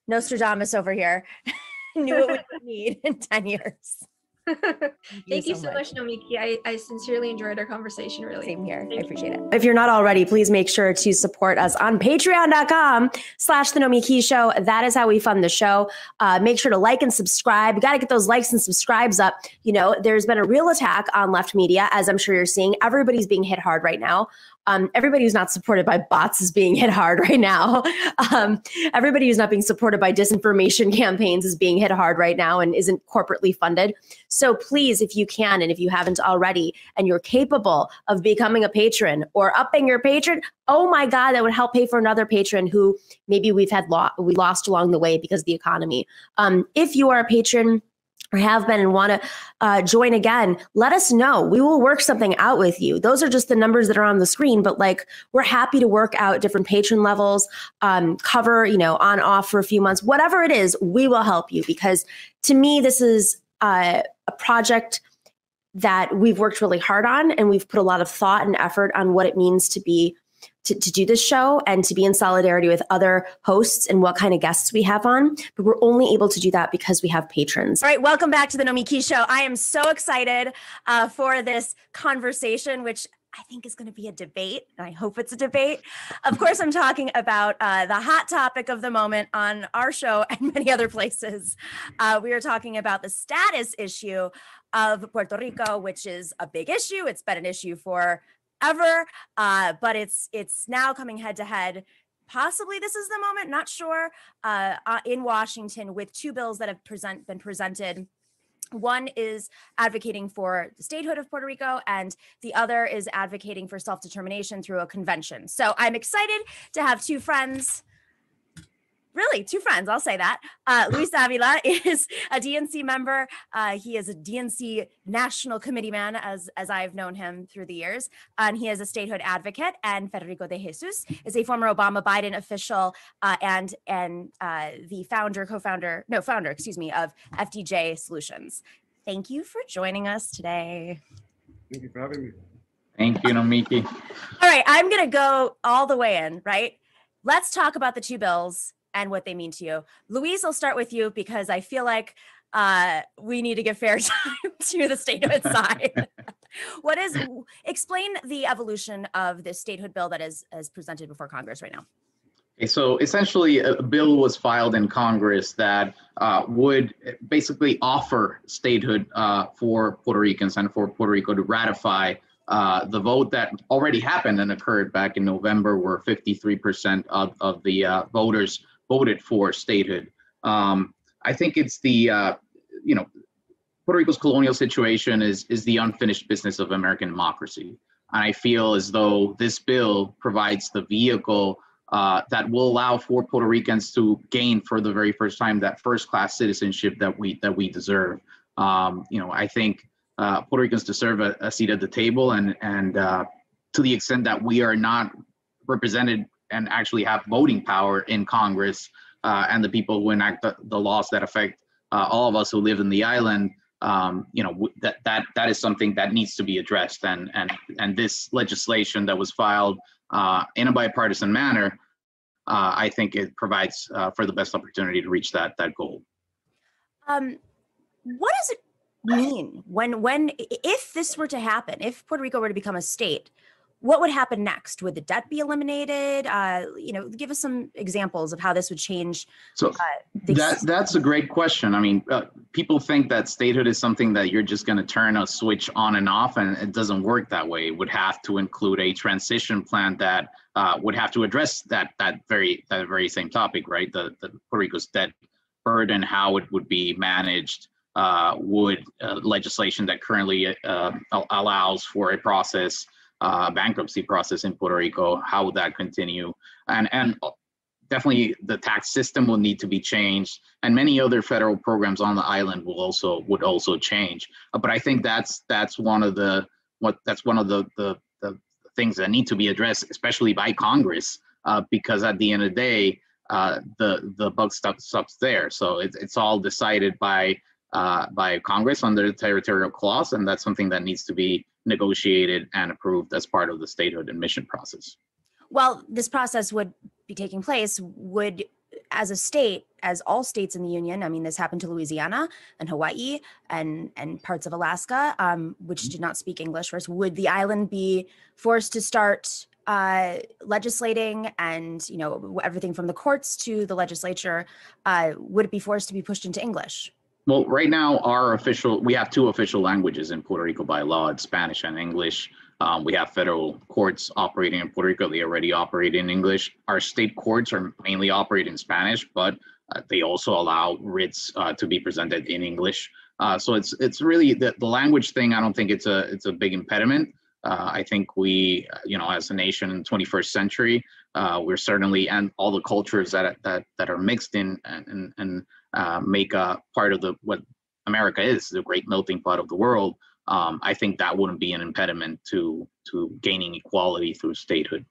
Nostradamus over here knew what we need in 10 years. Thank, you, so, much, much Nomiki. I, I sincerely enjoyed our conversation, really. Same here. Thank I appreciate you. it. If you're not already, please make sure to support us on patreon.com slash the Nomiki Show. That is how we fund the show. Uh, make sure to like and subscribe. We got to get those likes and subscribes up. You know, there's been a real attack on left media, as I'm sure you're seeing. Everybody's being hit hard right now. Um, everybody who's not supported by bots is being hit hard right now. Um, everybody who's not being supported by disinformation campaigns is being hit hard right now and isn't corporately funded. So please, if you can, and if you haven't already, and you're capable of becoming a patron or upping your patron, oh my God, that would help pay for another patron who maybe we've had lo- we lost along the way because of the economy. Um, if you are a patron, or have been and want to uh, join again, let us know. We will work something out with you. Those are just the numbers that are on the screen, but like we're happy to work out different patron levels, um, cover, you know, on off for a few months, whatever it is, we will help you because to me, this is uh, a project that we've worked really hard on and we've put a lot of thought and effort on what it means to be to, to do this show and to be in solidarity with other hosts and what kind of guests we have on. But we're only able to do that because we have patrons. All right, welcome back to the Nomiki Show. I am so excited uh, for this conversation, which I think is going to be a debate. I hope it's a debate. Of course, I'm talking about uh, the hot topic of the moment on our show and many other places. Uh, we are talking about the status issue of Puerto Rico, which is a big issue. It's been an issue for ever, uh, but it's it's now coming head to head. Possibly this is the moment, not sure. Uh, uh, in Washington, with two bills that have present been presented. One is advocating for the statehood of Puerto Rico, and the other is advocating for self determination through a convention. So I'm excited to have two friends really two friends i'll say that. Uh, luis davila is a dnc member. Uh, he is a dnc national committee man as as i've known him through the years. And he is a statehood advocate and federico de jesus is a former obama biden official uh, and and uh, the founder co-founder no founder excuse me of fdj solutions. Thank you for joining us today. Thank you for having me. Thank you, Nomiki. all right i'm gonna go all the way in right? Let's talk about the two bills and what they mean to you. Luis, I'll start with you because I feel like uh, we need to give fair time to the statehood side. what is explain the evolution of this statehood bill that is is presented before Congress right now? Okay, so essentially, a bill was filed in Congress that uh, would basically offer statehood uh, for Puerto Ricans and for Puerto Rico to ratify uh, the vote that already happened and occurred back in November, where 53% of, of the uh, voters voted for statehood. Um, I think it's the uh, you know Puerto Rico's colonial situation is is the unfinished business of American democracy, and I feel as though this bill provides the vehicle uh, that will allow for Puerto Ricans to gain for the very first time that first class citizenship that we that we deserve. Um, you know, I think uh, Puerto Ricans deserve a, a, seat at the table, and and uh, to the extent that we are not represented and actually have voting power in Congress uh, and the people who enact the, the laws that affect uh, all of us who live in the island. Um, you know that that that is something that needs to be addressed, and and and this legislation that was filed uh, in a bipartisan manner, uh, I think it provides uh, for the best opportunity to reach that that goal. Um, what does it mean when when if this were to happen, if Puerto Rico were to become a state? What would happen next? Would the debt be eliminated? Uh, you know, give us some examples of how this would change. So uh, that that's a great question. I mean, uh, people think that statehood is something that you're just going to turn a switch on and off, and it doesn't work that way. It would have to include a transition plan that uh, would have to address that that very that very same topic, right? The, the Puerto Rico's debt burden, how it would be managed, uh, would uh, legislation that currently uh, allows for a process, uh, bankruptcy process in Puerto Rico, how would that continue? And and definitely the tax system will need to be changed and many other federal programs on the island will also would also change uh, but i think that's that's one of the what that's one of the the, the things that need to be addressed especially by congress uh, because at the end of the day uh, the the buck stops, stops there so it's, it's all decided by uh, by congress under the territorial clause and that's something that needs to be negotiated and approved as part of the statehood admission process well this process would be taking place would as a state as all states in the union i mean this happened to louisiana and hawaii and and parts of alaska um, which mm-hmm. did not speak english first would the island be forced to start uh, legislating and you know everything from the courts to the legislature uh, would it be forced to be pushed into english well right now our official we have two official languages in puerto rico by law it's spanish and english um, we have federal courts operating in Puerto Rico. They already operate in English. Our state courts are mainly operate in Spanish, but uh, they also allow writs uh, to be presented in English. Uh, so it's it's really the, the language thing. I don't think it's a it's a big impediment. Uh, I think we, you know, as a nation in the 21st century, uh, we're certainly and all the cultures that that that are mixed in and and uh, make a part of the what America is, the great melting pot of the world um, I think that wouldn't be an impediment to to gaining equality through statehood.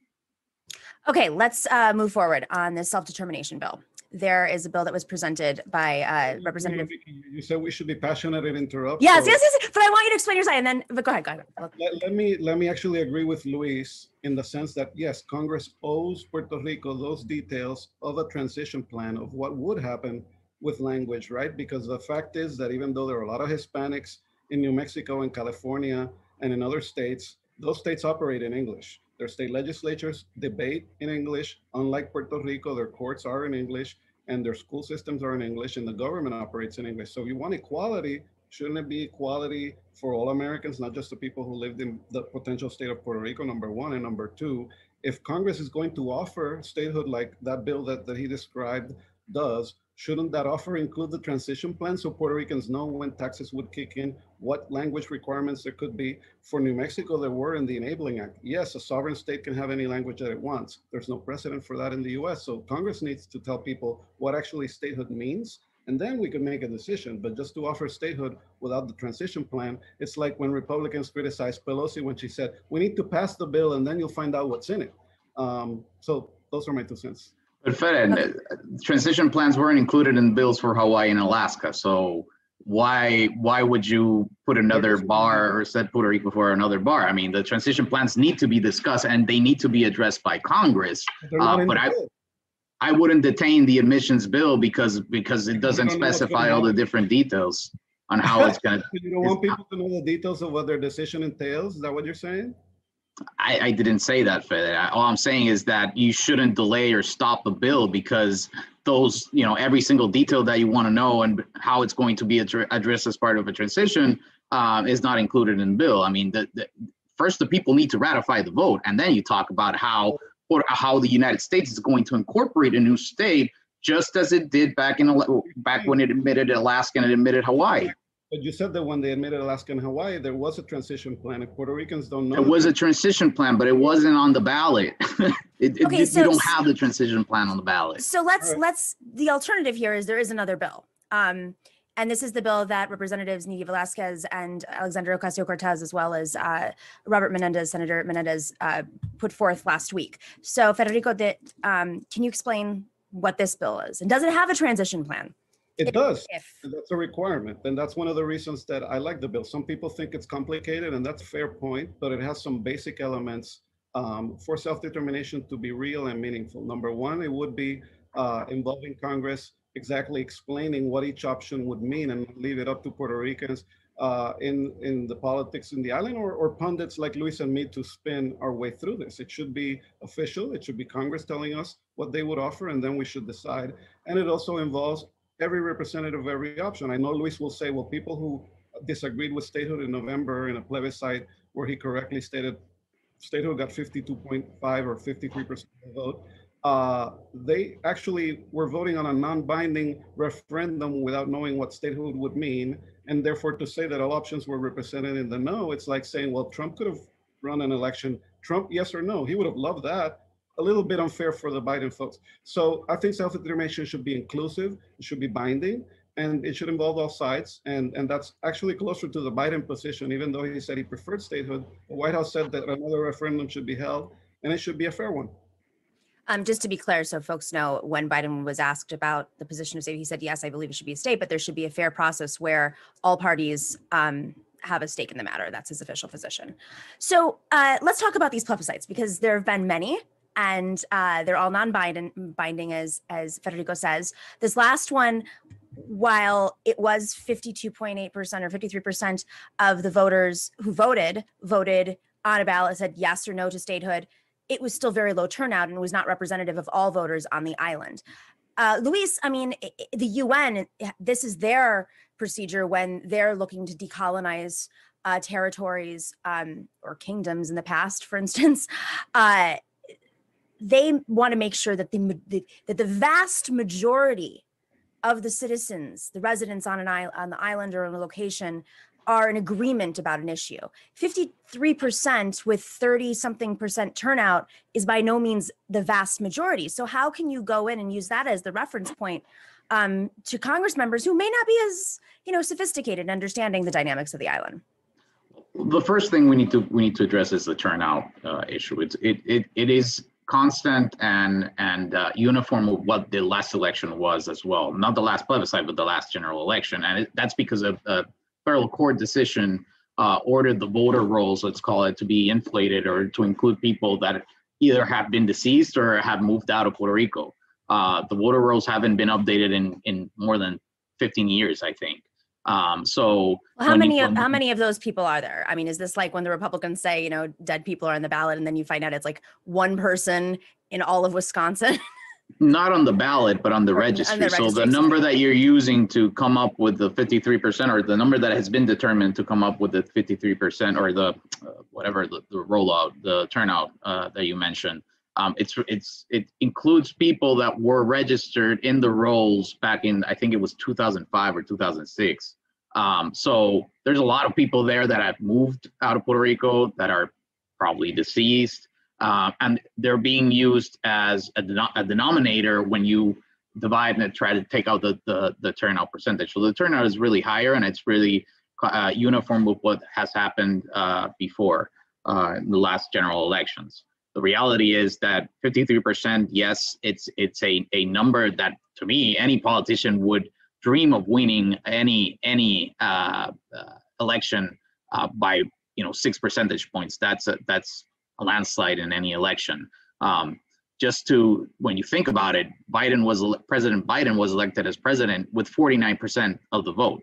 Okay, let's uh, move forward on this self-determination bill. There is a bill that was presented by uh, Representative. You said we should be passionate and interrupt. Yes, so yes, yes. But I want you to explain your side, and then. But go ahead, go ahead. Let, let me let me actually agree with Luis in the sense that yes, Congress owes Puerto Rico those details of a transition plan of what would happen with language, right? Because the fact is that even though there are a lot of Hispanics in New Mexico and California and in other states, those states operate in English. Their state legislatures debate in English. Unlike Puerto Rico, their courts are in English and their school systems are in English and the government operates in English. So if you want equality, shouldn't it be equality for all Americans, not just the people who lived in the potential state of Puerto Rico, number one, and number two, if Congress is going to offer statehood like that bill that, that he described does, Shouldn't that offer include the transition plan so Puerto Ricans know when taxes would kick in, what language requirements there could be? For New Mexico, there were in the Enabling Act. Yes, a sovereign state can have any language that it wants. There's no precedent for that in the US. So Congress needs to tell people what actually statehood means. And then we could make a decision. But just to offer statehood without the transition plan, it's like when Republicans criticized Pelosi when she said, we need to pass the bill and then you'll find out what's in it. Um, so those are my two cents. But Fed, transition plans weren't included in bills for Hawaii and Alaska. So why why would you put another bar or set Puerto Rico for another bar? I mean, the transition plans need to be discussed and they need to be addressed by Congress. Uh, but I I wouldn't detain the admissions bill because because it doesn't specify all the different details on how it's going to. You don't want people to know the details of what their decision entails. Is that what you're saying? I, I didn't say that, Fed. All I'm saying is that you shouldn't delay or stop a bill because those, you know, every single detail that you want to know and how it's going to be addressed as part of a transition uh, is not included in the bill. I mean, the, the, first the people need to ratify the vote, and then you talk about how or how the United States is going to incorporate a new state, just as it did back in back when it admitted Alaska and it admitted Hawaii. But you said that when they admitted Alaska and Hawaii, there was a transition plan. If Puerto Ricans don't know, it was a transition plan, but it wasn't on the ballot. it, okay, it, so, you don't have the transition plan on the ballot. So let's right. let's the alternative here is there is another bill. Um, and this is the bill that Representatives Nydia Velázquez and Alexandria Ocasio Cortez, as well as uh, Robert Menendez, Senator Menendez, uh, put forth last week. So, Federico, that um, can you explain what this bill is? And does it have a transition plan? It does. If. That's a requirement. And that's one of the reasons that I like the bill. Some people think it's complicated, and that's a fair point, but it has some basic elements um, for self-determination to be real and meaningful. Number one, it would be uh, involving Congress exactly explaining what each option would mean and leave it up to Puerto Ricans uh, in, in the politics in the island or, or pundits like Luis and me to spin our way through this. It should be official. It should be Congress telling us what they would offer, and then we should decide. And it also involves every representative of every option. I know Luis will say, well, people who disagreed with statehood in November in a plebiscite where he correctly stated statehood got 52.5 or 53% of the vote. Uh, they actually were voting on a non-binding referendum without knowing what statehood would mean. And therefore to say that all options were represented in the no, it's like saying, well, Trump could have run an election. Trump, yes or no? He would have loved that. A little bit unfair for the Biden folks. So I think self-determination should be inclusive, it should be binding, and it should involve all sides. And, and that's actually closer to the Biden position, even though he said he preferred statehood. The White House said that another referendum should be held, and it should be a fair one. Um, just to be clear, so folks know when Biden was asked about the position of state, he said, yes, I believe it should be a state, but there should be a fair process where all parties um, have a stake in the matter. That's his official position. So uh, let's talk about these plebiscites because there have been many and uh, they're all non-binding binding as as Federico says. This last one, while it was 52.8% or 53% of the voters who voted voted on a ballot said yes or no to statehood, it was still very low turnout and was not representative of all voters on the island. Uh, Luis, I mean, the UN, this is their procedure when they're looking to decolonize uh, territories um, or kingdoms in the past, for instance. Uh, they want to make sure that the, the, that the vast majority of the citizens, the residents on an island, on the island or on a location, are in agreement about an issue. 53% with 30 something percent turnout is by no means the vast majority. So how can you go in and use that as the reference point um, to Congress members who may not be as, you know, sophisticated in understanding the dynamics of the island? The first thing we need to we need to address is the turnout uh, issue. It's it, it it is constant and and uh, uniform with what the last election was as well. Not the last plebiscite, but the last general election, and it, that's because of a federal court decision uh, ordered the voter rolls, let's call it, to be inflated or to include people that either have been deceased or have moved out of Puerto Rico. Uh, the voter rolls haven't been updated in in more than 15 years, I think. Um, so well, how many you, of, how many of those people are there? I mean, is this like when the Republicans say, you know, dead people are on the ballot, and then you find out it's like one person in all of Wisconsin? Not on the ballot, but on the, registry. On the registry. So the number that you're using to come up with the 53%, or the number that has been determined to come up with the 53%, or the uh, whatever the, the, rollout, the turnout uh, that you mentioned, um, it's it's it includes people that were registered in the rolls back in I think it was 2005 or 2006. Um, so there's a lot of people there that have moved out of Puerto Rico that are probably deceased, uh, and they're being used as a, a, denominator when you divide and try to take out the, the, the turnout percentage. So the turnout is really higher, and it's really uh, uniform with what has happened uh, before uh, in the last general elections. The reality is that 53%, yes, it's it's a, a number that to me any politician would dream of winning any any uh, uh, election uh, by you know six percentage points. That's a, that's a landslide in any election. Um, just to when you think about it, Biden was President Biden was elected as president with 49% of the vote,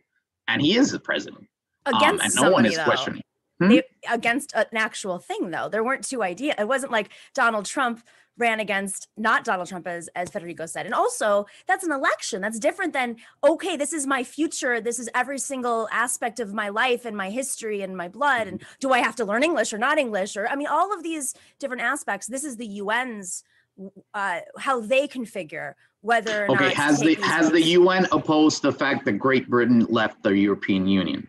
and he is the president. Against um, and no one is though. questioning. Hmm? They, against an actual thing though. There weren't two ideas. It wasn't like Donald Trump ran against not Donald Trump as as Federico said. And also, that's an election. That's different than okay, this is my future. This is every single aspect of my life and my history and my blood and do I have to learn English or not English or I mean all of these different aspects. This is the UN's uh, how they configure whether or okay, not has the has the UN opposed the fact that Great Britain left the European Union?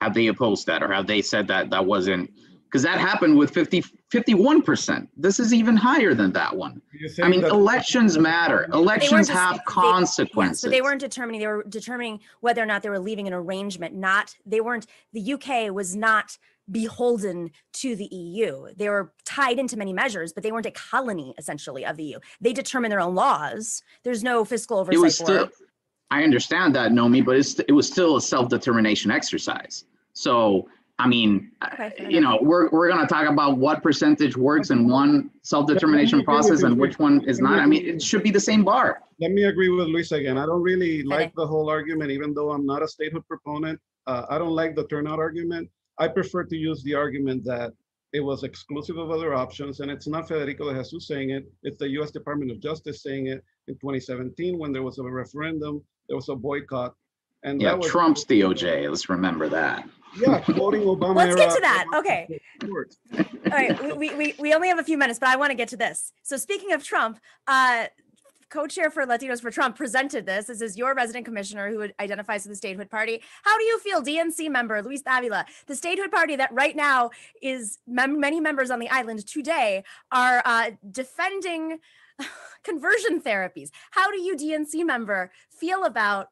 Have they opposed that or have they said that that wasn't because that happened with 50 51% this is even higher than that one. I mean elections matter. elections have consequences they, yes, but they weren't determining they were determining whether or not they were leaving an arrangement not they weren't the uk was not beholden to the eu they were tied into many measures but they weren't a colony essentially of the eu they determine their own laws. There's no fiscal oversight it was still, I understand that, Nomi, but it's, it was still a self-determination exercise. So, I mean, okay, you know, we're, we're going to talk about what percentage works in one self-determination process and which one is not. I mean, it should be the same bar. Let me agree with Luis again. I don't really like the whole argument, even though I'm not a statehood proponent. Uh, I don't like the turnout argument. I prefer to use the argument that it was exclusive of other options, and it's not Federico de Jesus saying it. It's the U.S. Department of Justice saying it in 2017 when there was a referendum there was a boycott. And Yeah, that was, Trump's DOJ. Let's remember that. yeah, quoting Obama. Let's get to era that. Okay. All right, we, we, we, we only have a few minutes, but I want to get to this. So speaking of Trump, uh, co-chair for Latinos for Trump presented this. This is your resident commissioner who identifies with the statehood party. How do you feel, DNC member Luis Davila, the statehood party that right now is mem- many members on the island today are uh, defending conversion therapies. How do you, DNC member, feel about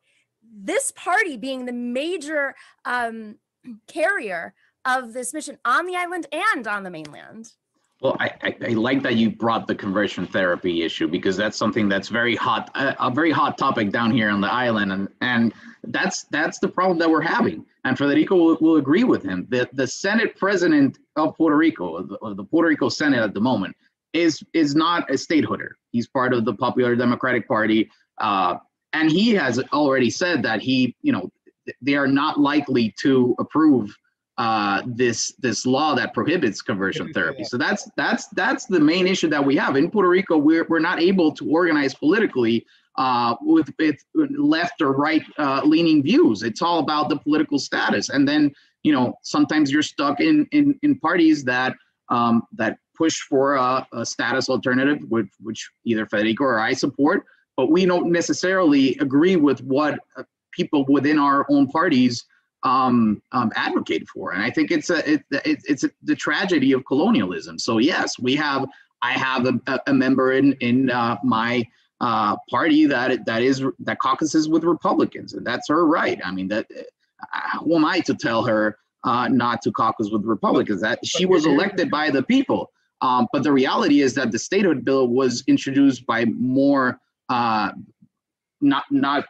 this party being the major um, carrier of this mission on the island and on the mainland? Well, I, I, I like that you brought the conversion therapy issue because that's something that's very hot, a, a very hot topic down here on the island, and and that's that's the problem that we're having. And Federico will, will agree with him. The the Senate president of Puerto Rico, the, the Puerto Rico Senate at the moment, is is not a statehooder. He's part of the Popular Democratic Party, uh, and he has already said that he, you know, they are not likely to approve uh, this this law that prohibits conversion therapy. So that's that's that's the main issue that we have in Puerto Rico. We're we're not able to organize politically uh, with with left or right uh, leaning views. It's all about the political status, and then you know sometimes you're stuck in in in parties that um, that push for a, a status alternative, which which either Federico or I support, but we don't necessarily agree with what uh, people within our own parties um, um, advocate for. And I think it's a it, it, it's a, the tragedy of colonialism. So yes, we have I have a, a member in in uh, my uh, party that that is that caucuses with Republicans, and that's her right. I mean that uh, who am I to tell her uh, not to caucus with Republicans? That she was elected by the people. Um, but the reality is that the statehood bill was introduced by more uh, not not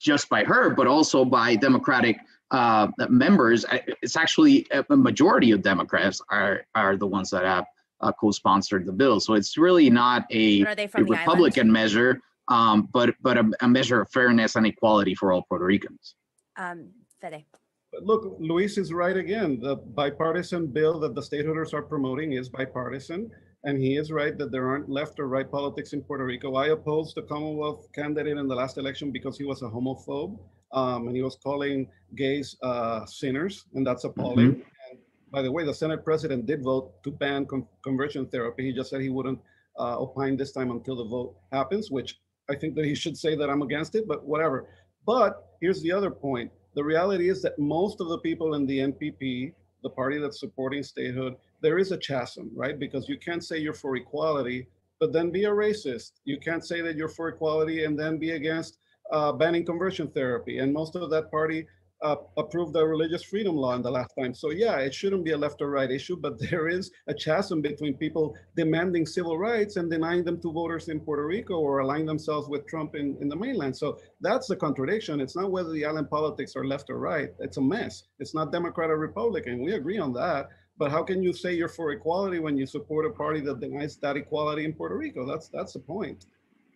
just by her, but also by Democratic uh, members. It's actually a majority of Democrats are are the ones that have uh, co-sponsored the bill. So it's really not a, But are they a Republican island? measure, um, but but a, a measure of fairness and equality for all Puerto Ricans. Um, Fede. But Look, Luis is right again. The bipartisan bill that the stateholders are promoting is bipartisan. And he is right that there aren't left or right politics in Puerto Rico. I opposed the Commonwealth candidate in the last election because he was a homophobe. Um, and he was calling gays uh, sinners, and that's appalling. And by the way, the Senate president did vote to ban con- conversion therapy. He just said he wouldn't uh, opine this time until the vote happens, which I think that he should say that I'm against it, but whatever. But here's the other point. The reality is that most of the people in the NPP, the party that's supporting statehood, there is a chasm, right? Because you can't say you're for equality, but then be a racist. You can't say that you're for equality and then be against uh, banning conversion therapy. And most of that party uh, approved the religious freedom law in the last time. So yeah, it shouldn't be a left or right issue, but there is a chasm between people demanding civil rights and denying them to voters in Puerto Rico or aligning themselves with Trump in, in the mainland. So that's the contradiction. It's not whether the island politics are left or right. It's a mess. It's not Democrat or Republican. We agree on that. But how can you say you're for equality when you support a party that denies that equality in Puerto Rico? That's that's the point.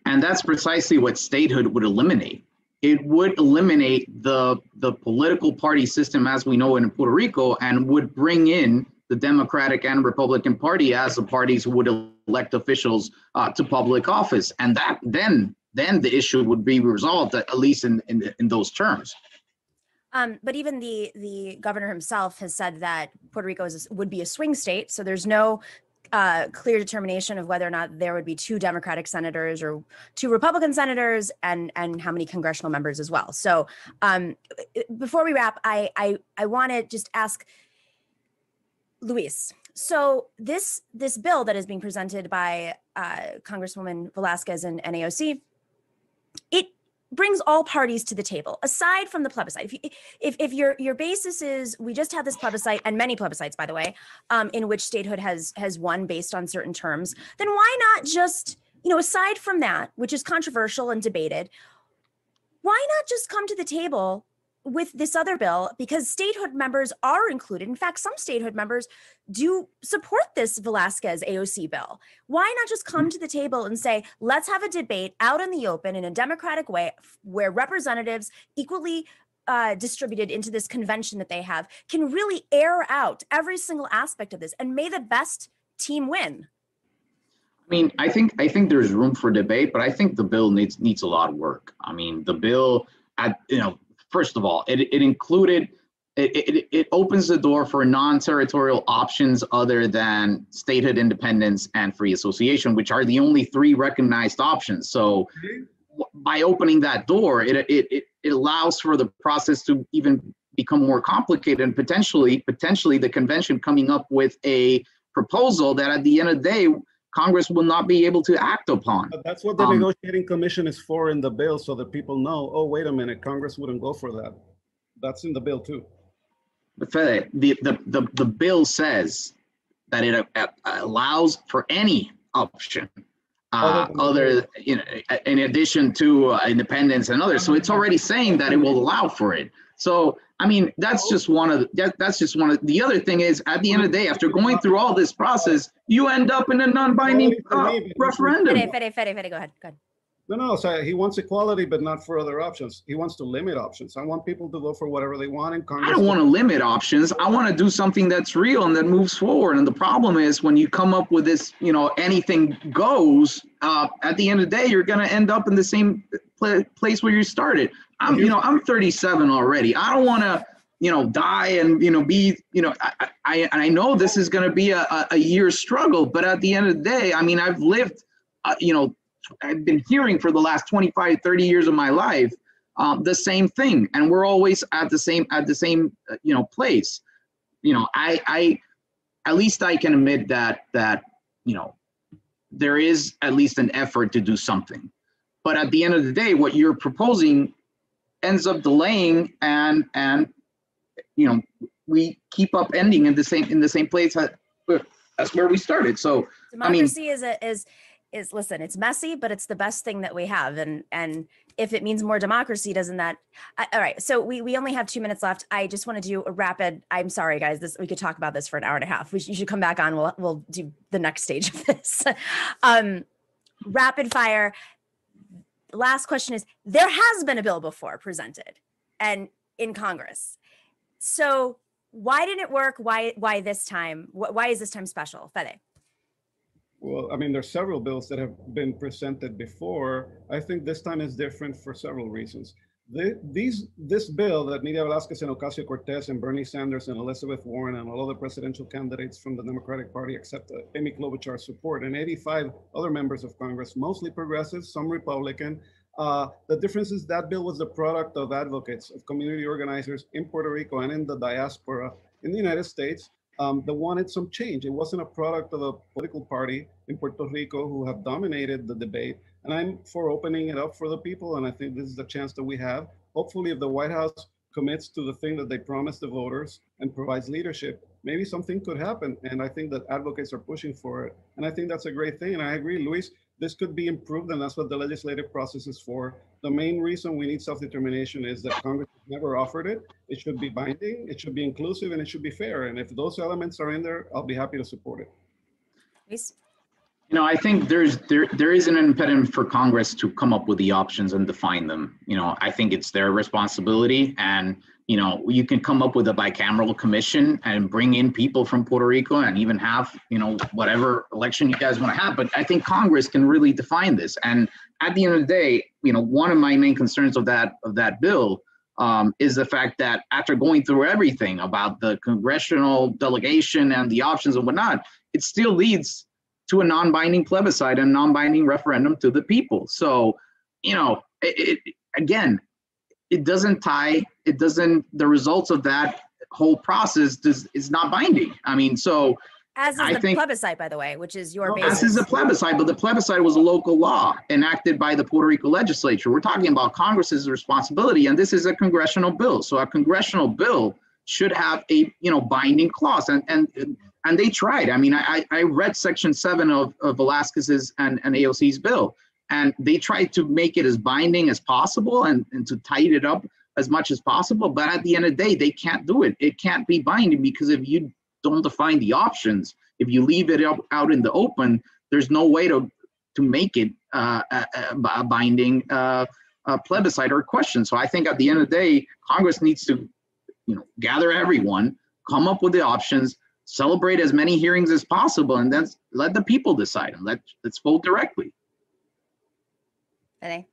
And that's precisely what statehood would eliminate. It would eliminate the the political party system as we know it in Puerto Rico and would bring in the Democratic and Republican Party as the parties who would elect officials uh, to public office. And that then then the issue would be resolved at, at least in, in in those terms. Um, but even the the governor himself has said that Puerto Rico is, would be a swing state, so there's no uh, clear determination of whether or not there would be two Democratic senators or two Republican senators, and and how many congressional members as well. So um, before we wrap, I I I want to just ask Luis. So this this bill that is being presented by uh, Congresswoman Velázquez and NAOC, brings all parties to the table aside from the plebiscite. If you, if, if your your basis is we just had this plebiscite and many plebiscites by the way um, in which statehood has has won based on certain terms then why not just you know aside from that which is controversial and debated why not just come to the table with this other bill because statehood members are included. In fact, some statehood members do support this Velázquez AOC bill. Why not just come to the table and say, let's have a debate out in the open in a democratic way where representatives equally uh, distributed into this convention that they have can really air out every single aspect of this and may the best team win? I mean, I think I think there's room for debate, but I think the bill needs needs a lot of work. I mean, the bill, at you know, first of all, it it included it, it, it opens the door for non-territorial options other than statehood independence and free association, which are the only three recognized options. So by opening that door, it, it, it, it allows for the process to even become more complicated and potentially potentially the convention coming up with a proposal that at the end of the day Congress will not be able to act upon. But that's what the Um, negotiating commission is for in the bill, so that people know, oh, wait a minute, Congress wouldn't go for that. That's in the bill too. But the, the, the, the bill says that it uh, allows for any option. Uh, Other you know, in addition to uh, independence and others. So it's already saying that it will allow for it. So, I mean, that's just one of, the- that, that's just one of, the other thing is, at the end of the day, after going through all this process, you end up in a non-binding uh, referendum. Fede, Fede, Fede, Fede, go ahead, go ahead. No, no, so he wants equality, but not for other options. He wants to limit options. I want people to vote for whatever they want in Congress. I don't want to limit options. I want to do something that's real and that moves forward. And the problem is when you come up with this, you know, anything goes. Uh, at the end of the day, you're going to end up in the same pla- place where you started. I'm, you know, I'm 37 already. I don't want to, you know, die and you know be, you know, I I, and I know this is going to be a, a, a year's struggle. But at the end of the day, I mean, I've lived, uh, you know, I've been hearing for the last 25, 30 years of my life um, the same thing, and we're always at the same at the same uh, you know place. You know, I I at least I can admit that that you know there is at least an effort to do something. But at the end of the day, what you're proposing ends up delaying and and you know we keep up ending in the same in the same place that's where we started. So I mean- Democracy is a, is is listen, it's messy, but it's the best thing that we have. And and if it means more democracy, doesn't that? I, all right. So we we only have two minutes left. I just want to do a rapid. I'm sorry, guys. This we could talk about this for an hour and a half. We should, you should come back on. We'll we'll do the next stage of this. um, rapid fire. Last question is: There has been a bill before presented, and in Congress. So why didn't it work? Why why this time? Why is this time special, Fede? Well, I mean, there's several bills that have been presented before. I think this time is different for several reasons. The, these, this bill that Nydia Velázquez and Ocasio-Cortez and Bernie Sanders and Elizabeth Warren and all of the presidential candidates from the Democratic Party, except uh, Amy Klobuchar, support, and 85 other members of Congress, mostly progressive, some Republican. Uh, the difference is that bill was the product of advocates, of community organizers in Puerto Rico and in the diaspora in the United States um, that wanted some change. It wasn't a product of a political party in Puerto Rico who have dominated the debate. And I'm for opening it up for the people. And I think this is the chance that we have. Hopefully, if the White House commits to the thing that they promised the voters and provides leadership, maybe something could happen. And I think that advocates are pushing for it. And I think that's a great thing. And I agree, Luis, this could be improved. And that's what the legislative process is for. The main reason we need self determination is that Congress never offered it. It should be binding, it should be inclusive, and it should be fair. And if those elements are in there, I'll be happy to support it. Luis? You know, I think there's there there is an impediment for Congress to come up with the options and define them. You know, I think it's their responsibility, and you know, you can come up with a bicameral commission and bring in people from Puerto Rico and even have you know whatever election you guys want to have. But I think Congress can really define this. And at the end of the day, you know, one of my main concerns of that of that bill um, is the fact that after going through everything about the congressional delegation and the options and whatnot, it still leads to a non-binding plebiscite and non-binding referendum to the people. So, you know, it, it, again, it doesn't tie. It doesn't. The results of that whole process does is not binding. I mean, so As is I the think- plebiscite, by the way, which is your No, basis. this is a plebiscite, but the plebiscite was a local law enacted by the Puerto Rico legislature. We're talking about Congress's responsibility, and this is a congressional bill. So a congressional bill should have a you know binding clause, and and and they tried. I mean, I I read section seven of, of Velázquez's and, and AOC's bill, and they tried to make it as binding as possible and, and to tighten it up as much as possible. But at the end of the day, they can't do it. It can't be binding because if you don't define the options, if you leave it up, out in the open, there's no way to to make it uh, a, a binding uh, uh, plebiscite or question. So I think at the end of the day, Congress needs to, you know, gather everyone, come up with the options, celebrate as many hearings as possible, and then let the people decide and let let's vote directly. Renee?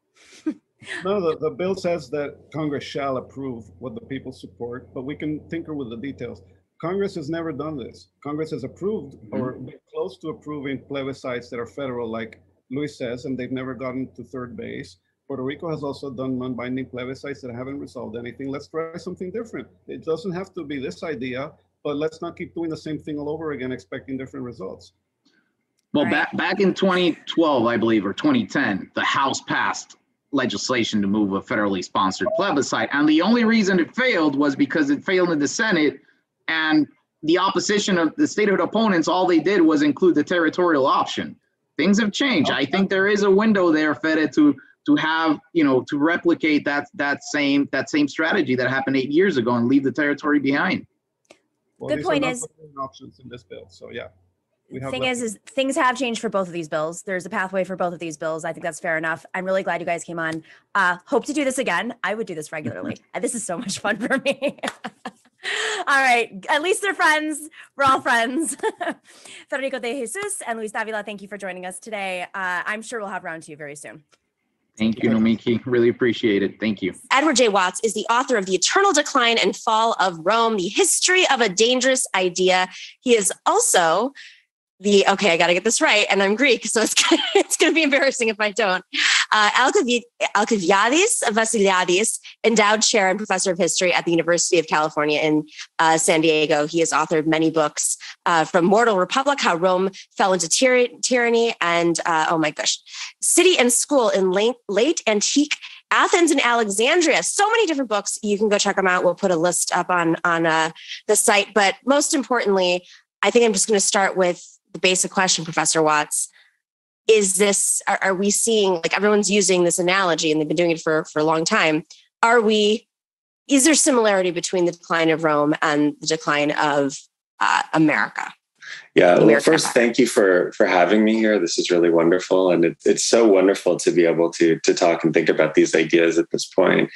No, the, the bill says that Congress shall approve what the people support, but we can tinker with the details. Congress has never done this. Congress has approved mm-hmm. or been close to approving plebiscites that are federal, like Luis says, and they've never gotten to third base. Puerto Rico has also done non-binding plebiscites that haven't resolved anything. Let's try something different. It doesn't have to be this idea, but let's not keep doing the same thing all over again, expecting different results. Well, Right. back back in 2012, I believe, or 2010, the House passed legislation to move a federally sponsored plebiscite, and the only reason it failed was because it failed in the Senate, and the opposition of the statehood opponents, all they did was include the territorial option. Things have changed. I think there is a window there, Fede, to to have you know to replicate that that same that same strategy that happened eight years ago and leave the territory behind. Well, Good these are point is- Options in this bill, so yeah. We have thing left- is, is things have changed for both of these bills. There's a pathway for both of these bills. I think that's fair enough. I'm really glad you guys came on. Uh, hope to do this again. I would do this regularly. This is so much fun for me. all right, at least they're friends. We're all friends. Federico de Jesus and Luis Davila, thank you for joining us today. Uh, I'm sure we'll have round two very soon. Thank you, Nomiki. Really appreciate it. Thank you. Edward J. Watts is the author of The Eternal Decline and Fall of Rome, The History of a Dangerous Idea. He is also the, okay, I got to get this right, and I'm Greek, so it's, gonna- it's going to be embarrassing if I don't. Uh, Alkiviadis Vassiliadis, endowed chair and professor of history at the University of California in uh, San Diego. He has authored many books uh, from Mortal Republic, How Rome Fell into Tyr- Tyranny, and uh, oh my gosh, City and School in late, late Antique Athens and Alexandria. So many different books. You can go check them out. We'll put a list up on on uh, the site. But most importantly, I think I'm just going to start with the basic question, Professor Watts. Is this? Are, are we seeing like everyone's using this analogy, and they've been doing it for for a long time? Are we? Is there similarity between the decline of Rome and the decline of uh, America? Yeah. Well, America. first, thank you for for having me here. This is really wonderful, and it, it's so wonderful to be able to to talk and think about these ideas at this point.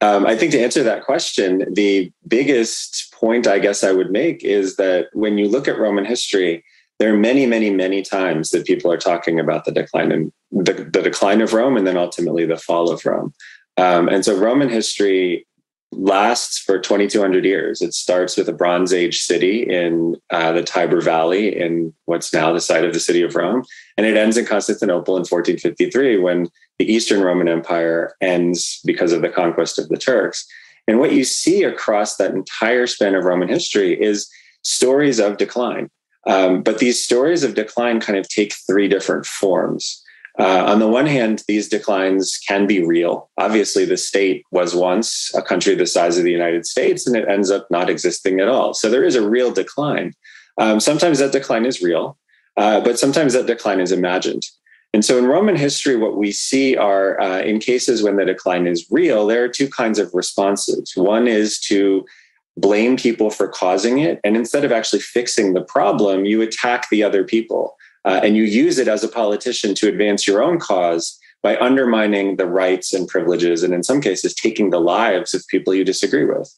Um, I think to answer that question, the biggest point I guess I would make is that when you look at Roman history, there are many, many, many times that people are talking about the decline and the, the decline of Rome, and then ultimately the fall of Rome. Um, and so Roman history lasts for 2200 years. It starts with a Bronze Age city in uh, the Tiber Valley in what's now the site of the city of Rome. And it ends in Constantinople in 1453 when the Eastern Roman Empire ends because of the conquest of the Turks. And what you see across that entire span of Roman history is stories of decline. Um, but these stories of decline kind of take three different forms. Uh, on the one hand, these declines can be real. Obviously, the state was once a country the size of the United States, and it ends up not existing at all. So there is a real decline. Um, sometimes that decline is real, uh, but sometimes that decline is imagined. And so in Roman history, what we see are uh, in cases when the decline is real, there are two kinds of responses. One is to blame people for causing it. And instead of actually fixing the problem, you attack the other people. Uh, and you use it as a politician to advance your own cause by undermining the rights and privileges, and in some cases, taking the lives of people you disagree with.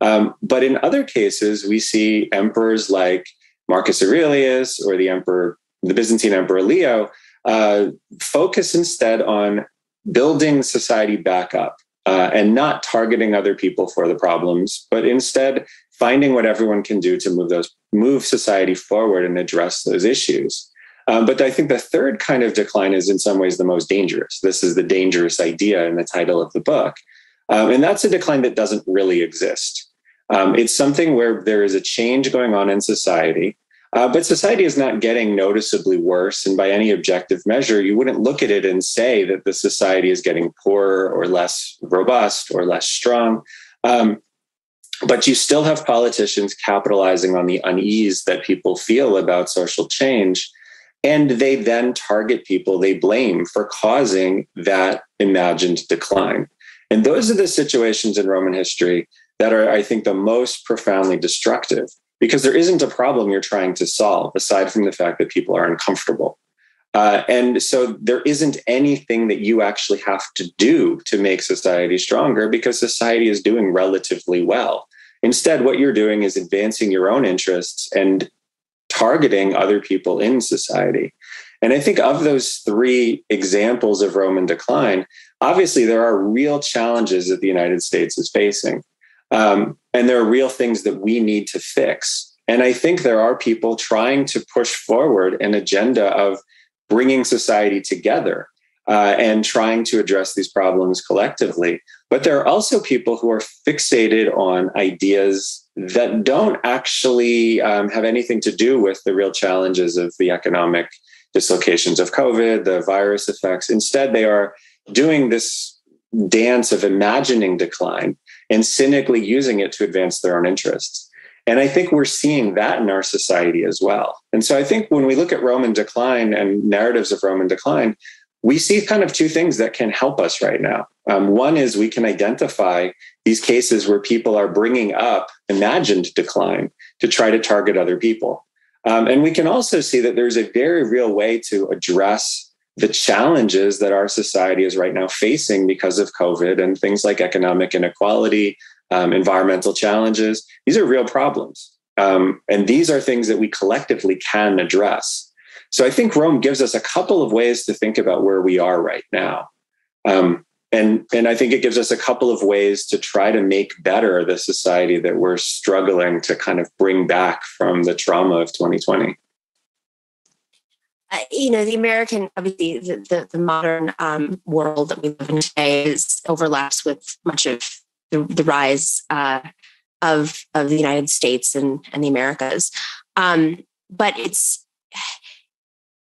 Um, but in other cases, we see emperors like Marcus Aurelius or the emperor, the Byzantine emperor Leo, uh, focus instead on building society back up uh, and not targeting other people for the problems, but instead finding what everyone can do to move those move society forward and address those issues. Um, but I think the third kind of decline is in some ways the most dangerous. This is the dangerous idea in the title of the book. Um, and that's a decline that doesn't really exist. Um, it's something where there is a change going on in society, uh, but society is not getting noticeably worse. And by any objective measure, you wouldn't look at it and say that the society is getting poorer or less robust or less strong. Um, but you still have politicians capitalizing on the unease that people feel about social change. And they then target people they blame for causing that imagined decline. And those are the situations in Roman history that are, I think, the most profoundly destructive because there isn't a problem you're trying to solve aside from the fact that people are uncomfortable. Uh, and so there isn't anything that you actually have to do to make society stronger because society is doing relatively well. Instead, what you're doing is advancing your own interests and targeting other people in society. And I think of those three examples of Roman decline, obviously there are real challenges that the United States is facing. Um, and there are real things that we need to fix. And I think there are people trying to push forward an agenda of bringing society together uh, and trying to address these problems collectively. But there are also people who are fixated on ideas that don't actually um, have anything to do with the real challenges of the economic dislocations of COVID, the virus effects. Instead, they are doing this dance of imagining decline and cynically using it to advance their own interests. And I think we're seeing that in our society as well. And so I think when we look at Roman decline and narratives of Roman decline, we see kind of two things that can help us right now. Um, one is we can identify these cases where people are bringing up imagined decline to try to target other people. Um, and we can also see that there's a very real way to address the challenges that our society is right now facing because of COVID and things like economic inequality, um, environmental challenges. These are real problems. Um, and these are things that we collectively can address. So I think Rome gives us a couple of ways to think about where we are right now. Um, and, and I think it gives us a couple of ways to try to make better the society that we're struggling to kind of bring back from the trauma of 2020. Uh, you know, the American, obviously, the, the, the modern um, world that we live in today is overlaps with much of the, the rise uh, of of the United States and and the Americas. Um, but it's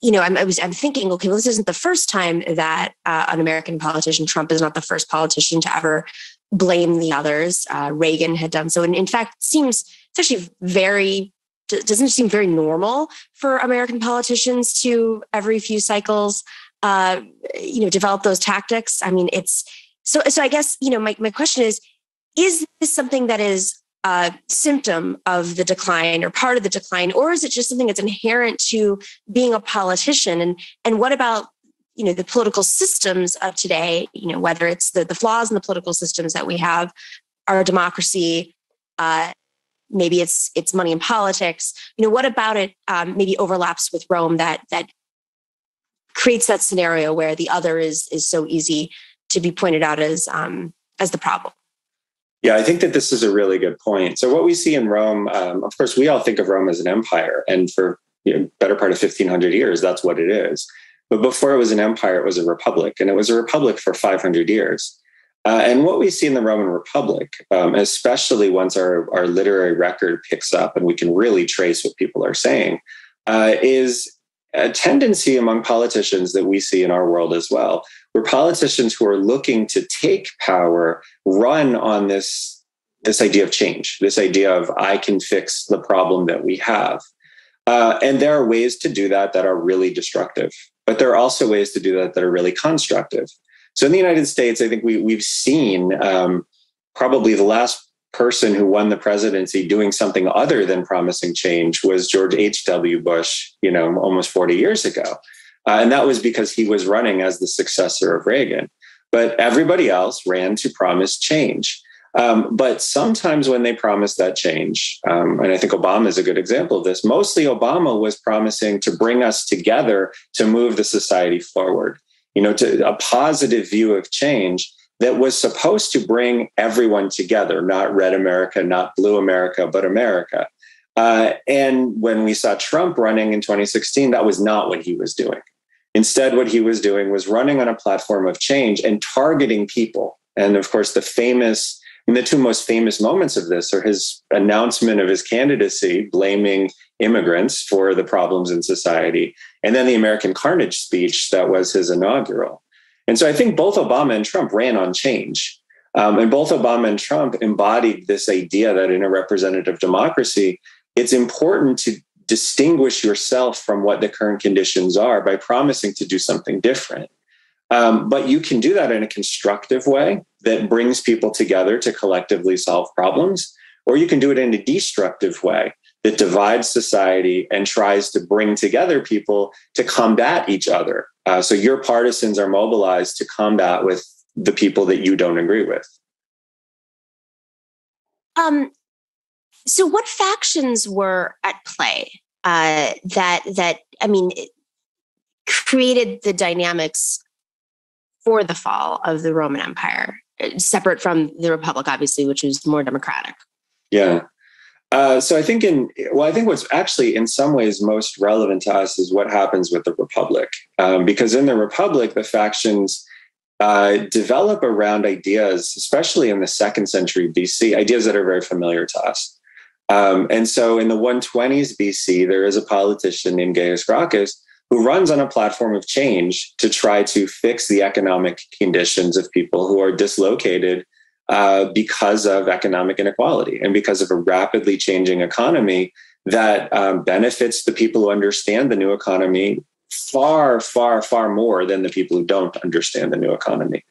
you know, I'm, I was I'm thinking, okay, well, this isn't the first time that uh, an American politician, Trump, is not the first politician to ever blame the others. Uh, Reagan had done so, and in fact, seems it's actually very doesn't it seem very normal for American politicians to every few cycles, uh, you know, develop those tactics. I mean, it's so. So I guess you know, my my question is: Is this something that is a symptom of the decline or part of the decline or is it just something that's inherent to being a politician and and what about you know the political systems of today you know whether it's the, the flaws in the political systems that we have our democracy uh, maybe it's it's money in politics you know what about it um, maybe overlaps with rome that that creates that scenario where the other is is so easy to be pointed out as um, as the problem yeah, I think that this is a really good point. So, what we see in Rome, um, of course, we all think of Rome as an empire, and for you know, better part of 1500 years, that's what it is. But before it was an empire, it was a republic, and it was a republic for 500 years. Uh, and what we see in the Roman Republic, um, especially once our, our literary record picks up and we can really trace what people are saying, uh, is a tendency among politicians that we see in our world as well where politicians who are looking to take power run on this this idea of change, this idea of I can fix the problem that we have. Uh, and there are ways to do that that are really destructive, but there are also ways to do that that are really constructive. So in the United States, I think we we've seen um, probably the last person who won the presidency doing something other than promising change was George H.W. Bush, you know, almost 40 years ago. Uh, and that was because he was running as the successor of Reagan. But everybody else ran to promise change. Um, but sometimes when they promise that change, um, and I think Obama is a good example of this, mostly Obama was promising to bring us together to move the society forward, you know, to a positive view of change that was supposed to bring everyone together, not red America, not blue America, but America. Uh, and when we saw Trump running in 2016, that was not what he was doing. Instead, what he was doing was running on a platform of change and targeting people. And of course, the famous, and the two most famous moments of this are his announcement of his candidacy, blaming immigrants for the problems in society, and then the American Carnage speech that was his inaugural. And so I think both Obama and Trump ran on change. Um, and both Obama and Trump embodied this idea that in a representative democracy, it's important to distinguish yourself from what the current conditions are by promising to do something different. Um, but you can do that in a constructive way that brings people together to collectively solve problems, or you can do it in a destructive way that divides society and tries to bring together people to combat each other. Uh, so your partisans are mobilized to combat with the people that you don't agree with. Um, so, what factions were at play uh, that that I mean created the dynamics for the fall of the Roman Empire, uh, separate from the Republic, obviously, which was more democratic. Yeah. Uh, so I think in well, I think what's actually in some ways most relevant to us is what happens with the Republic, um, because in the Republic, the factions uh, develop around ideas, especially in the second century BC, ideas that are very familiar to us. Um, and so in the 120s BC, there is a politician named Gaius Gracchus who runs on a platform of change to try to fix the economic conditions of people who are dislocated uh, because of economic inequality and because of a rapidly changing economy that um, benefits the people who understand the new economy far, far, far more than the people who don't understand the new economy.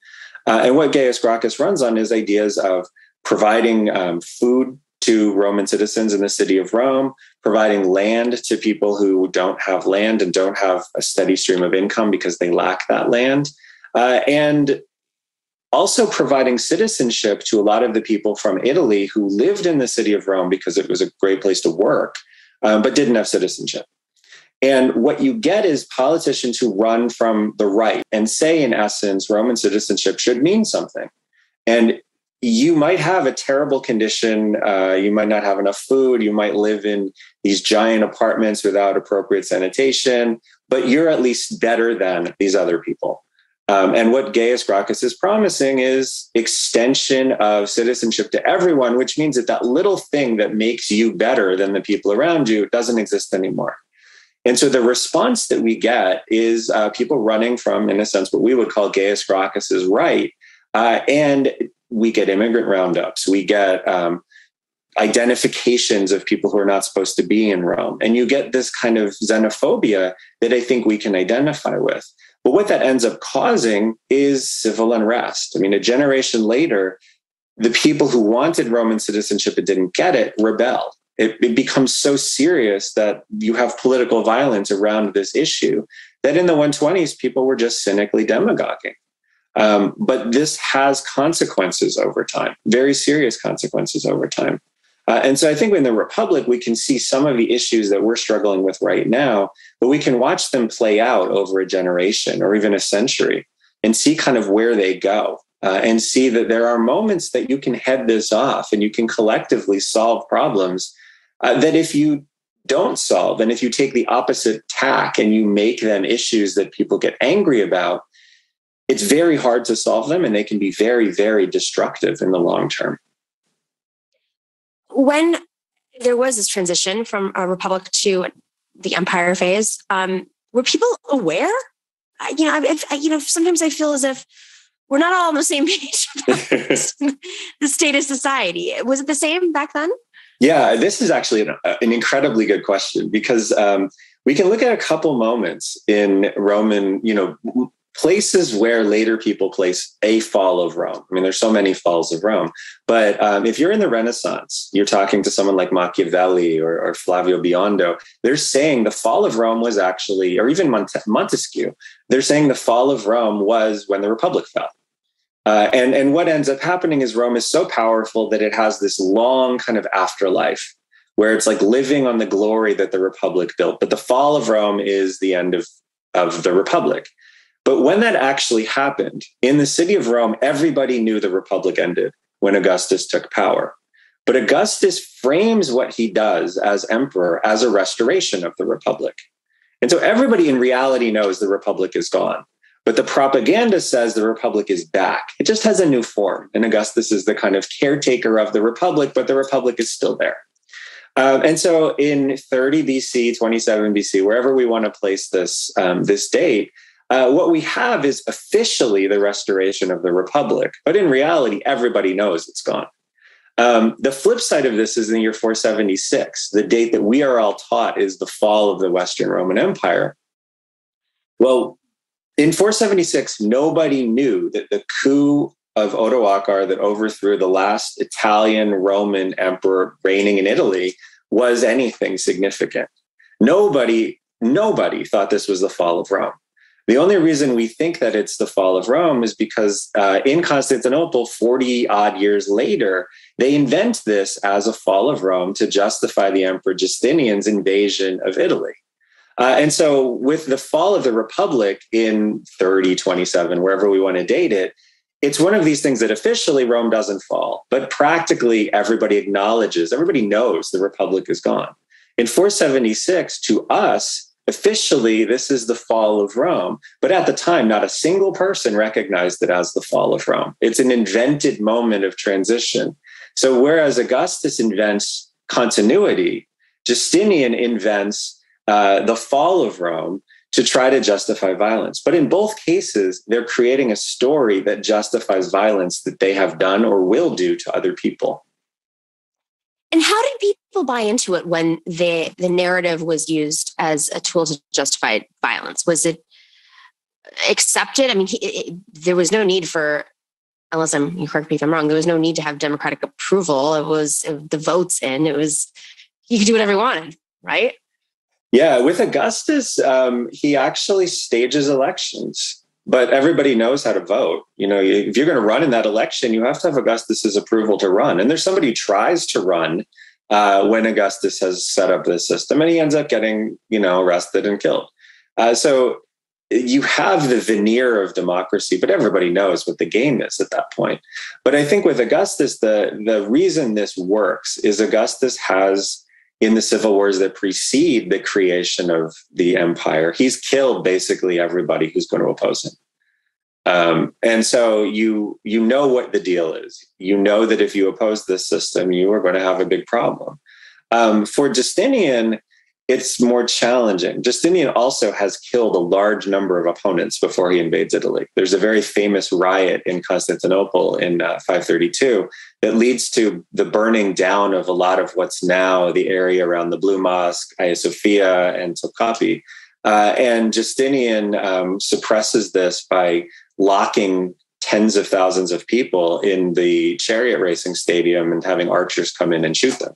Uh, and what Gaius Gracchus runs on is ideas of providing um, food to Roman citizens in the city of Rome, providing land to people who don't have land and don't have a steady stream of income because they lack that land, uh, and also providing citizenship to a lot of the people from Italy who lived in the city of Rome because it was a great place to work, um, but didn't have citizenship. And what you get is politicians who run from the right and say, in essence, Roman citizenship should mean something. And you might have a terrible condition. Uh, you might not have enough food. You might live in these giant apartments without appropriate sanitation, but you're at least better than these other people. Um, and what Gaius Gracchus is promising is extension of citizenship to everyone, which means that that little thing that makes you better than the people around you doesn't exist anymore. And so the response that we get is uh, people running from, in a sense, what we would call Gaius Gracchus's right. Uh, and we get immigrant roundups, we get um, identifications of people who are not supposed to be in Rome. And you get this kind of xenophobia that I think we can identify with. But what that ends up causing is civil unrest. I mean, a generation later, the people who wanted Roman citizenship and didn't get it rebel. It, it, becomes so serious that you have political violence around this issue that in the 120s, people were just cynically demagoguing. Um, but this has consequences over time, very serious consequences over time. Uh, and so I think in the Republic, we can see some of the issues that we're struggling with right now, but we can watch them play out over a generation or even a century and see kind of where they go uh, and see that there are moments that you can head this off and you can collectively solve problems uh, that if you don't solve and if you take the opposite tack and you make them issues that people get angry about, it's very hard to solve them and they can be very, very destructive in the long term. When there was this transition from a republic to the empire phase, um, were people aware? You know, if, you know, sometimes I feel as if we're not all on the same page the state of society. Was it the same back then? Yeah, this is actually an, an incredibly good question because um, we can look at a couple moments in Roman, you know, places where later people place a fall of Rome. I mean, there's so many falls of Rome. But um, if you're in the Renaissance, you're talking to someone like Machiavelli or, or Flavio Biondo, they're saying the fall of Rome was actually, or even Mont- Montesquieu, they're saying the fall of Rome was when the Republic fell. Uh, and, and what ends up happening is Rome is so powerful that it has this long kind of afterlife where it's like living on the glory that the Republic built. But the fall of Rome is the end of, of the Republic. But when that actually happened in the city of Rome, everybody knew the republic ended when Augustus took power. But Augustus frames what he does as emperor as a restoration of the republic. And so everybody in reality knows the republic is gone. But the propaganda says the republic is back. It just has a new form. And Augustus is the kind of caretaker of the republic, but the republic is still there. Um, and so in 30 BC, 27 BC, wherever we want to place this, um, this date, uh, what we have is officially the restoration of the republic, but in reality, everybody knows it's gone. Um, the flip side of this is in the year 476, the date that we are all taught is the fall of the Western Roman Empire. Well, in 476, nobody knew that the coup of Odoacer that overthrew the last Italian Roman emperor reigning in Italy was anything significant. Nobody, nobody thought this was the fall of Rome. The only reason we think that it's the fall of Rome is because uh, in Constantinople, 40 odd years later, they invent this as a fall of Rome to justify the Emperor Justinian's invasion of Italy. Uh, and so, with the fall of the Republic in 3027, wherever we want to date it, it's one of these things that officially Rome doesn't fall, but practically everybody acknowledges, everybody knows the Republic is gone. In 476, to us, officially this is the fall of Rome. But at the time, not a single person recognized it as the fall of Rome. It's an invented moment of transition. So whereas Augustus invents continuity, Justinian invents uh, the fall of Rome to try to justify violence. But in both cases, they're creating a story that justifies violence that they have done or will do to other people. And how did people buy into it when the the narrative was used as a tool to justify violence? Was it accepted? I mean, he, it, there was no need for, unless I'm you correct me if I'm wrong. There was no need to have democratic approval. It was it, the votes in. It was you could do whatever you wanted, right? Yeah, with Augustus, um, he actually stages elections but everybody knows how to vote. You know, if you're going to run in that election, you have to have Augustus's approval to run. And there's somebody who tries to run uh, when Augustus has set up this system, and he ends up getting, you know, arrested and killed. Uh, so you have the veneer of democracy, but everybody knows what the game is at that point. But I think with Augustus, the the reason this works is Augustus has in the civil wars that precede the creation of the empire, he's killed basically everybody who's going to oppose him. Um, and so you you know what the deal is. You know that if you oppose this system, you are going to have a big problem. Um, for Justinian, it's more challenging. Justinian also has killed a large number of opponents before he invades Italy. There's a very famous riot in Constantinople in uh, 532 that leads to the burning down of a lot of what's now the area around the Blue Mosque, Hagia Sophia, and Topkapi. Uh, and Justinian um, suppresses this by locking tens of thousands of people in the chariot racing stadium and having archers come in and shoot them.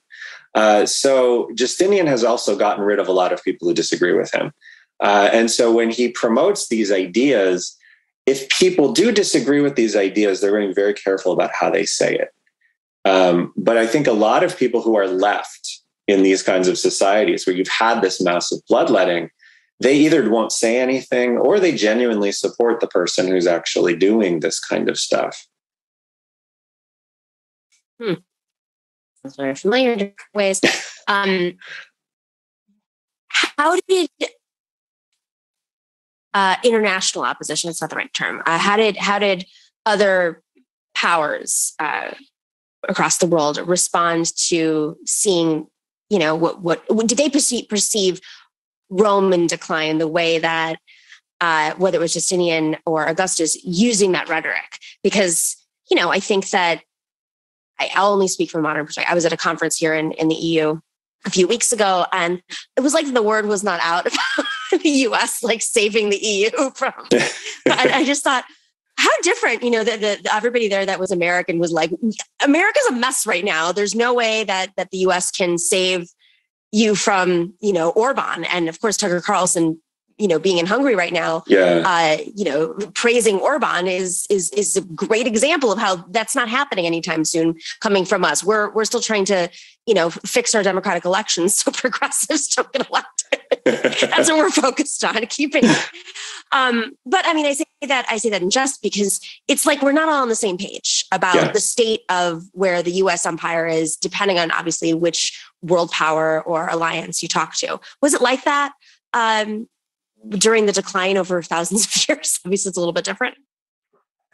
Uh, so Justinian has also gotten rid of a lot of people who disagree with him. Uh, and so when he promotes these ideas, if people do disagree with these ideas, they're being very careful about how they say it. Um, but I think a lot of people who are left in these kinds of societies where you've had this massive bloodletting, they either won't say anything or they genuinely support the person who's actually doing this kind of stuff. Hmm very familiar in different ways. Um, how did uh, international opposition? It's not the right term. Uh, how did how did other powers uh, across the world respond to seeing? You know what? What, what did they perceive, perceive Roman decline the way that uh, whether it was Justinian or Augustus using that rhetoric? Because you know, I think that I, only speak from modern perspective. I was at a conference here in, in the EU a few weeks ago, and it was like the word was not out about the US like saving the EU from. I, I just thought, how different, you know, that the, the, everybody there that was American was like, America's a mess right now. There's no way that that the US can save you from, you know, Orban. And of course, Tucker Carlson you know being in Hungary right now, yeah. uh, you know, praising Orban is is is a great example of how that's not happening anytime soon. Coming from us, we're we're still trying to you know fix our democratic elections so progressives don't get elected. that's what we're focused on keeping. Um, but I mean, I say that I say that in jest because it's like we're not all on the same page about yeah. the state of where the U.S. empire is, depending on obviously which world power or alliance you talk to. Was it like that? Um, during the decline over thousands of years? Obviously, it's a little bit different.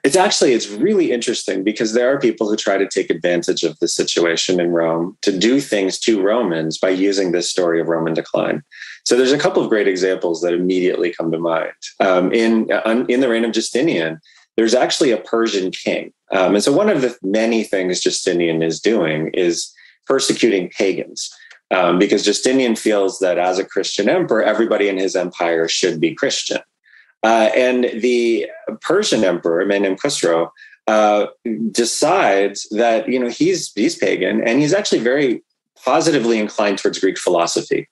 It's actually it's really interesting because there are people who try to take advantage of the situation in Rome to do things to Romans by using this story of Roman decline. So there's a couple of great examples that immediately come to mind. Um, in in the reign of Justinian, there's actually a Persian king, um, and so one of the many things Justinian is doing is persecuting pagans um, because Justinian feels that as a Christian emperor, everybody in his empire should be Christian. Uh, and the Persian emperor, a man named Khusro, uh, decides that you know he's he's pagan and he's actually very positively inclined towards Greek philosophy.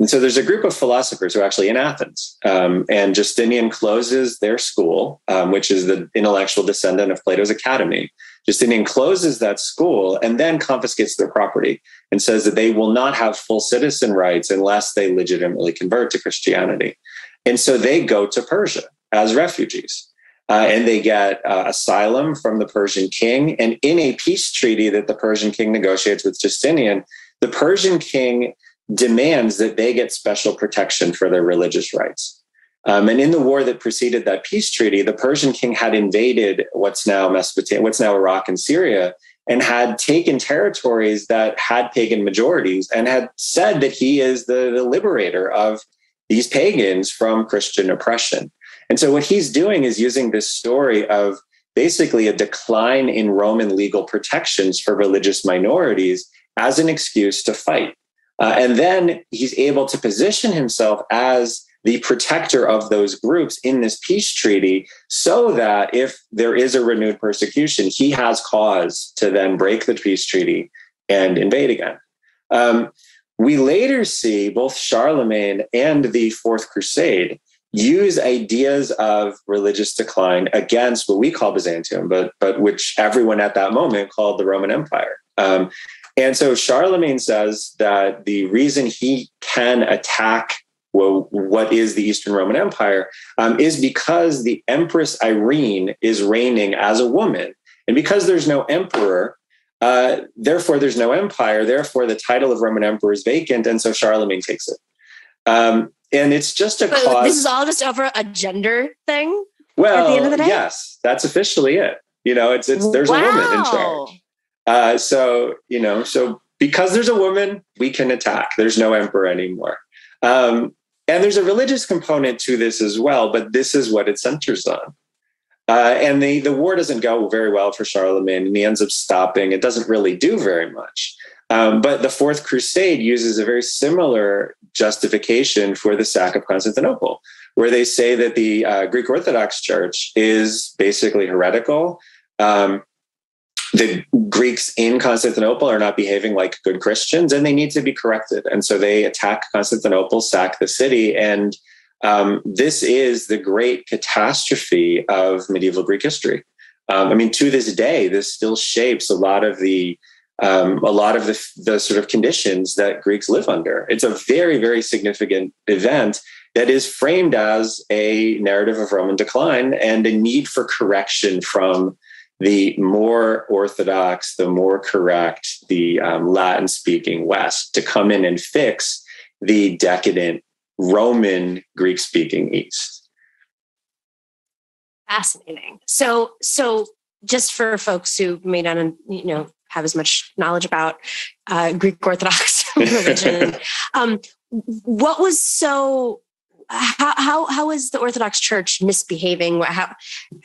And so there's a group of philosophers who are actually in Athens. Um, and Justinian closes their school, um, which is the intellectual descendant of Plato's Academy. Justinian closes that school and then confiscates their property and says that they will not have full citizen rights unless they legitimately convert to Christianity. And so they go to Persia as refugees. Uh, and they get uh, asylum from the Persian king. And in a peace treaty that the Persian king negotiates with Justinian, the Persian king demands that they get special protection for their religious rights. Um, and in the war that preceded that peace treaty, the Persian king had invaded what's now Mesopotamia, what's now Iraq and Syria, and had taken territories that had pagan majorities and had said that he is the, the liberator of these pagans from Christian oppression. And so what he's doing is using this story of basically a decline in Roman legal protections for religious minorities as an excuse to fight. Uh, and then he's able to position himself as the protector of those groups in this peace treaty so that if there is a renewed persecution, he has cause to then break the peace treaty and invade again. Um, we later see both Charlemagne and the Fourth Crusade use ideas of religious decline against what we call Byzantium, but but which everyone at that moment called the Roman Empire. Um, and so Charlemagne says that the reason he can attack well, what is the Eastern Roman Empire um, is because the Empress Irene is reigning as a woman. And because there's no emperor, uh, therefore there's no empire, therefore the title of Roman emperor is vacant. And so Charlemagne takes it. Um, and it's just a but cause. This is all just over a gender thing. Well, at the end of the day? yes, that's officially it. You know, it's it's there's wow. a woman in charge. Uh, so you know, so because there's a woman, we can attack. There's no emperor anymore. Um, and there's a religious component to this as well, but this is what it centers on. Uh, and the, the war doesn't go very well for Charlemagne, and he ends up stopping. It doesn't really do very much. Um, but the Fourth Crusade uses a very similar justification for the sack of Constantinople, where they say that the uh, Greek Orthodox Church is basically heretical. Um, the Greeks in Constantinople are not behaving like good Christians and they need to be corrected. And so they attack Constantinople, sack the city. And um, this is the great catastrophe of medieval Greek history. Um, I mean, to this day, this still shapes a lot of the um, a lot of the, the sort of conditions that Greeks live under. It's a very, very significant event that is framed as a narrative of Roman decline and a need for correction from the more orthodox, the more correct the um, Latin speaking West to come in and fix the decadent Roman Greek speaking East. Fascinating. So, so just for folks who may not, you know, have as much knowledge about uh, Greek Orthodox religion, um, what was so how how how is the Orthodox Church misbehaving? How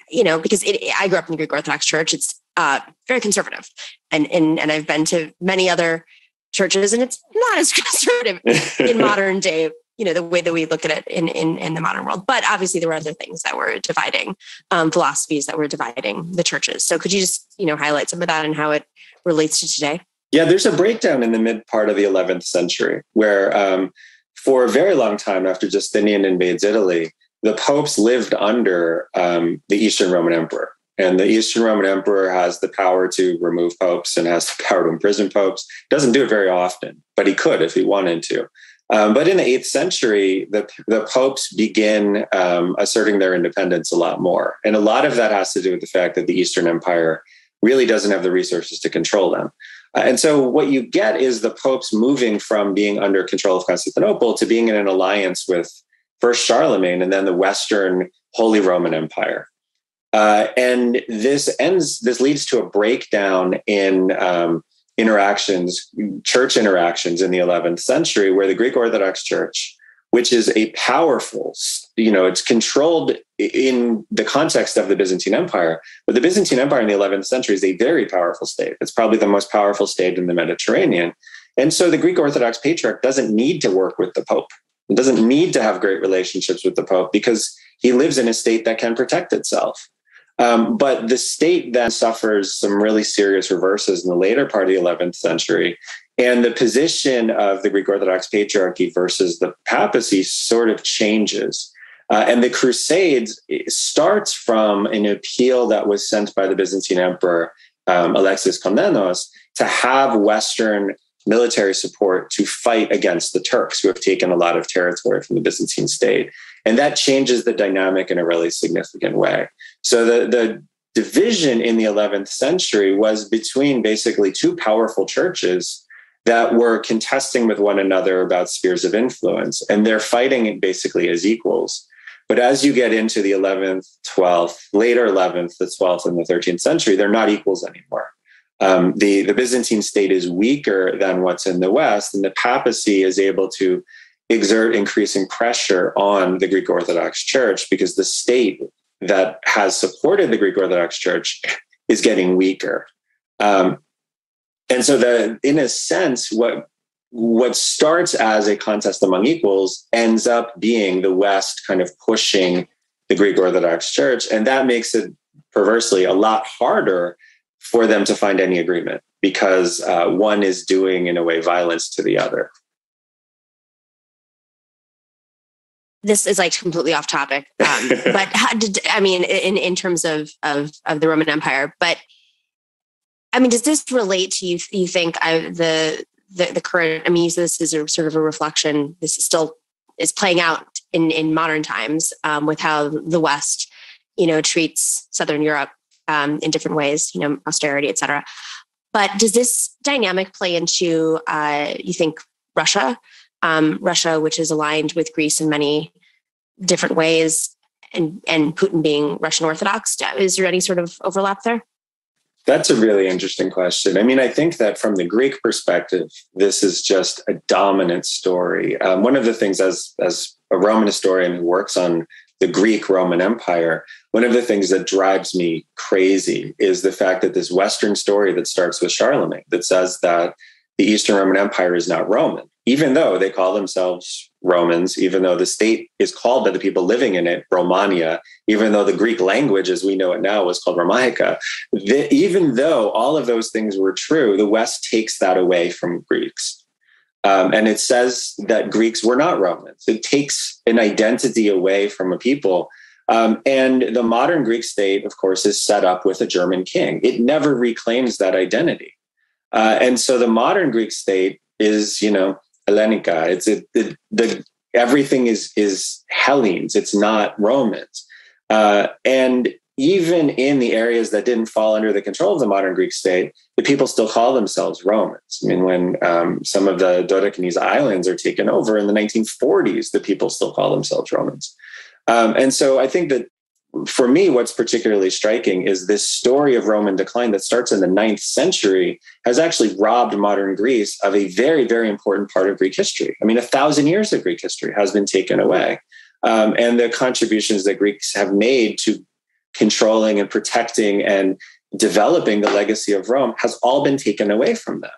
you know because it, I grew up in the Greek Orthodox Church. It's uh, very conservative, and and and I've been to many other churches, and it's not as conservative in modern day. You know the way that we look at it in in in the modern world. But obviously, there were other things that were dividing um, philosophies that were dividing the churches. So could you just you know highlight some of that and how it relates to today? Yeah, there's a breakdown in the mid part of the 11th century where um, for a very long time after Justinian invades Italy, the popes lived under um, the Eastern Roman Emperor. And the Eastern Roman Emperor has the power to remove popes and has the power to imprison popes. Doesn't do it very often, but he could if he wanted to. Um, but in the eighth century, the, the popes begin um, asserting their independence a lot more. And a lot of that has to do with the fact that the Eastern Empire really doesn't have the resources to control them. Uh, and so what you get is the popes moving from being under control of Constantinople to being in an alliance with first Charlemagne and then the Western Holy Roman Empire. Uh, and this ends, this leads to a breakdown in um, interactions, church interactions in the 11th century, where the Greek Orthodox Church which is a powerful, you know, it's controlled in the context of the Byzantine Empire. But the Byzantine Empire in the 11th century is a very powerful state. It's probably the most powerful state in the Mediterranean. And so the Greek Orthodox Patriarch doesn't need to work with the Pope. It doesn't need to have great relationships with the Pope because he lives in a state that can protect itself. Um, but the state then suffers some really serious reverses in the later part of the 11th century And the position of the Greek Orthodox Patriarchy versus the papacy sort of changes. Uh, and the Crusades starts from an appeal that was sent by the Byzantine Emperor um, Alexis Komnenos to have Western military support to fight against the Turks, who have taken a lot of territory from the Byzantine state. And that changes the dynamic in a really significant way. So the, the division in the 11th century was between basically two powerful churches that were contesting with one another about spheres of influence. And they're fighting basically as equals. But as you get into the 11th, 12th, later 11th, the 12th, and the 13th century, they're not equals anymore. Um, the, the Byzantine state is weaker than what's in the West, and the papacy is able to exert increasing pressure on the Greek Orthodox Church because the state that has supported the Greek Orthodox Church is getting weaker. Um, and so the in a sense, what what starts as a contest among equals ends up being the West kind of pushing the Greek Orthodox Church. And that makes it perversely a lot harder for them to find any agreement because uh, one is doing, in a way, violence to the other. this is like completely off topic um, but how did i mean in in terms of of of the roman empire but i mean does this relate to you you think I, the the the current i mean this is a sort of a reflection this is still is playing out in in modern times um, with how the west you know treats southern europe um, in different ways you know austerity et cetera but does this dynamic play into uh, you think russia um, Russia, which is aligned with Greece in many different ways, and and Putin being Russian Orthodox. Is there any sort of overlap there? That's a really interesting question. I mean, I think that from the Greek perspective, this is just a dominant story. Um, one of the things, as as a Roman historian who works on the Greek Roman Empire, one of the things that drives me crazy is the fact that this Western story that starts with Charlemagne that says that the Eastern Roman Empire is not Roman even though they call themselves Romans, even though the state is called by the people living in it Romania, even though the Greek language as we know it now was called Romaica, the, even though all of those things were true, the West takes that away from Greeks. Um, and it says that Greeks were not Romans. It takes an identity away from a people. Um, and the modern Greek state, of course, is set up with a German king. It never reclaims that identity. Uh, and so the modern Greek state is, you know, Hellenica. It's it, the, the everything is is Hellenes. It's not Romans. Uh, and even in the areas that didn't fall under the control of the modern Greek state, the people still call themselves Romans. I mean, when um, some of the Dodecanese islands are taken over in the 1940s, the people still call themselves Romans. Um, and so I think that for me, what's particularly striking is this story of Roman decline that starts in the ninth century has actually robbed modern Greece of a very, very important part of Greek history. I mean, a thousand years of Greek history has been taken away. Um, and the contributions that Greeks have made to controlling and protecting and developing the legacy of Rome has all been taken away from them.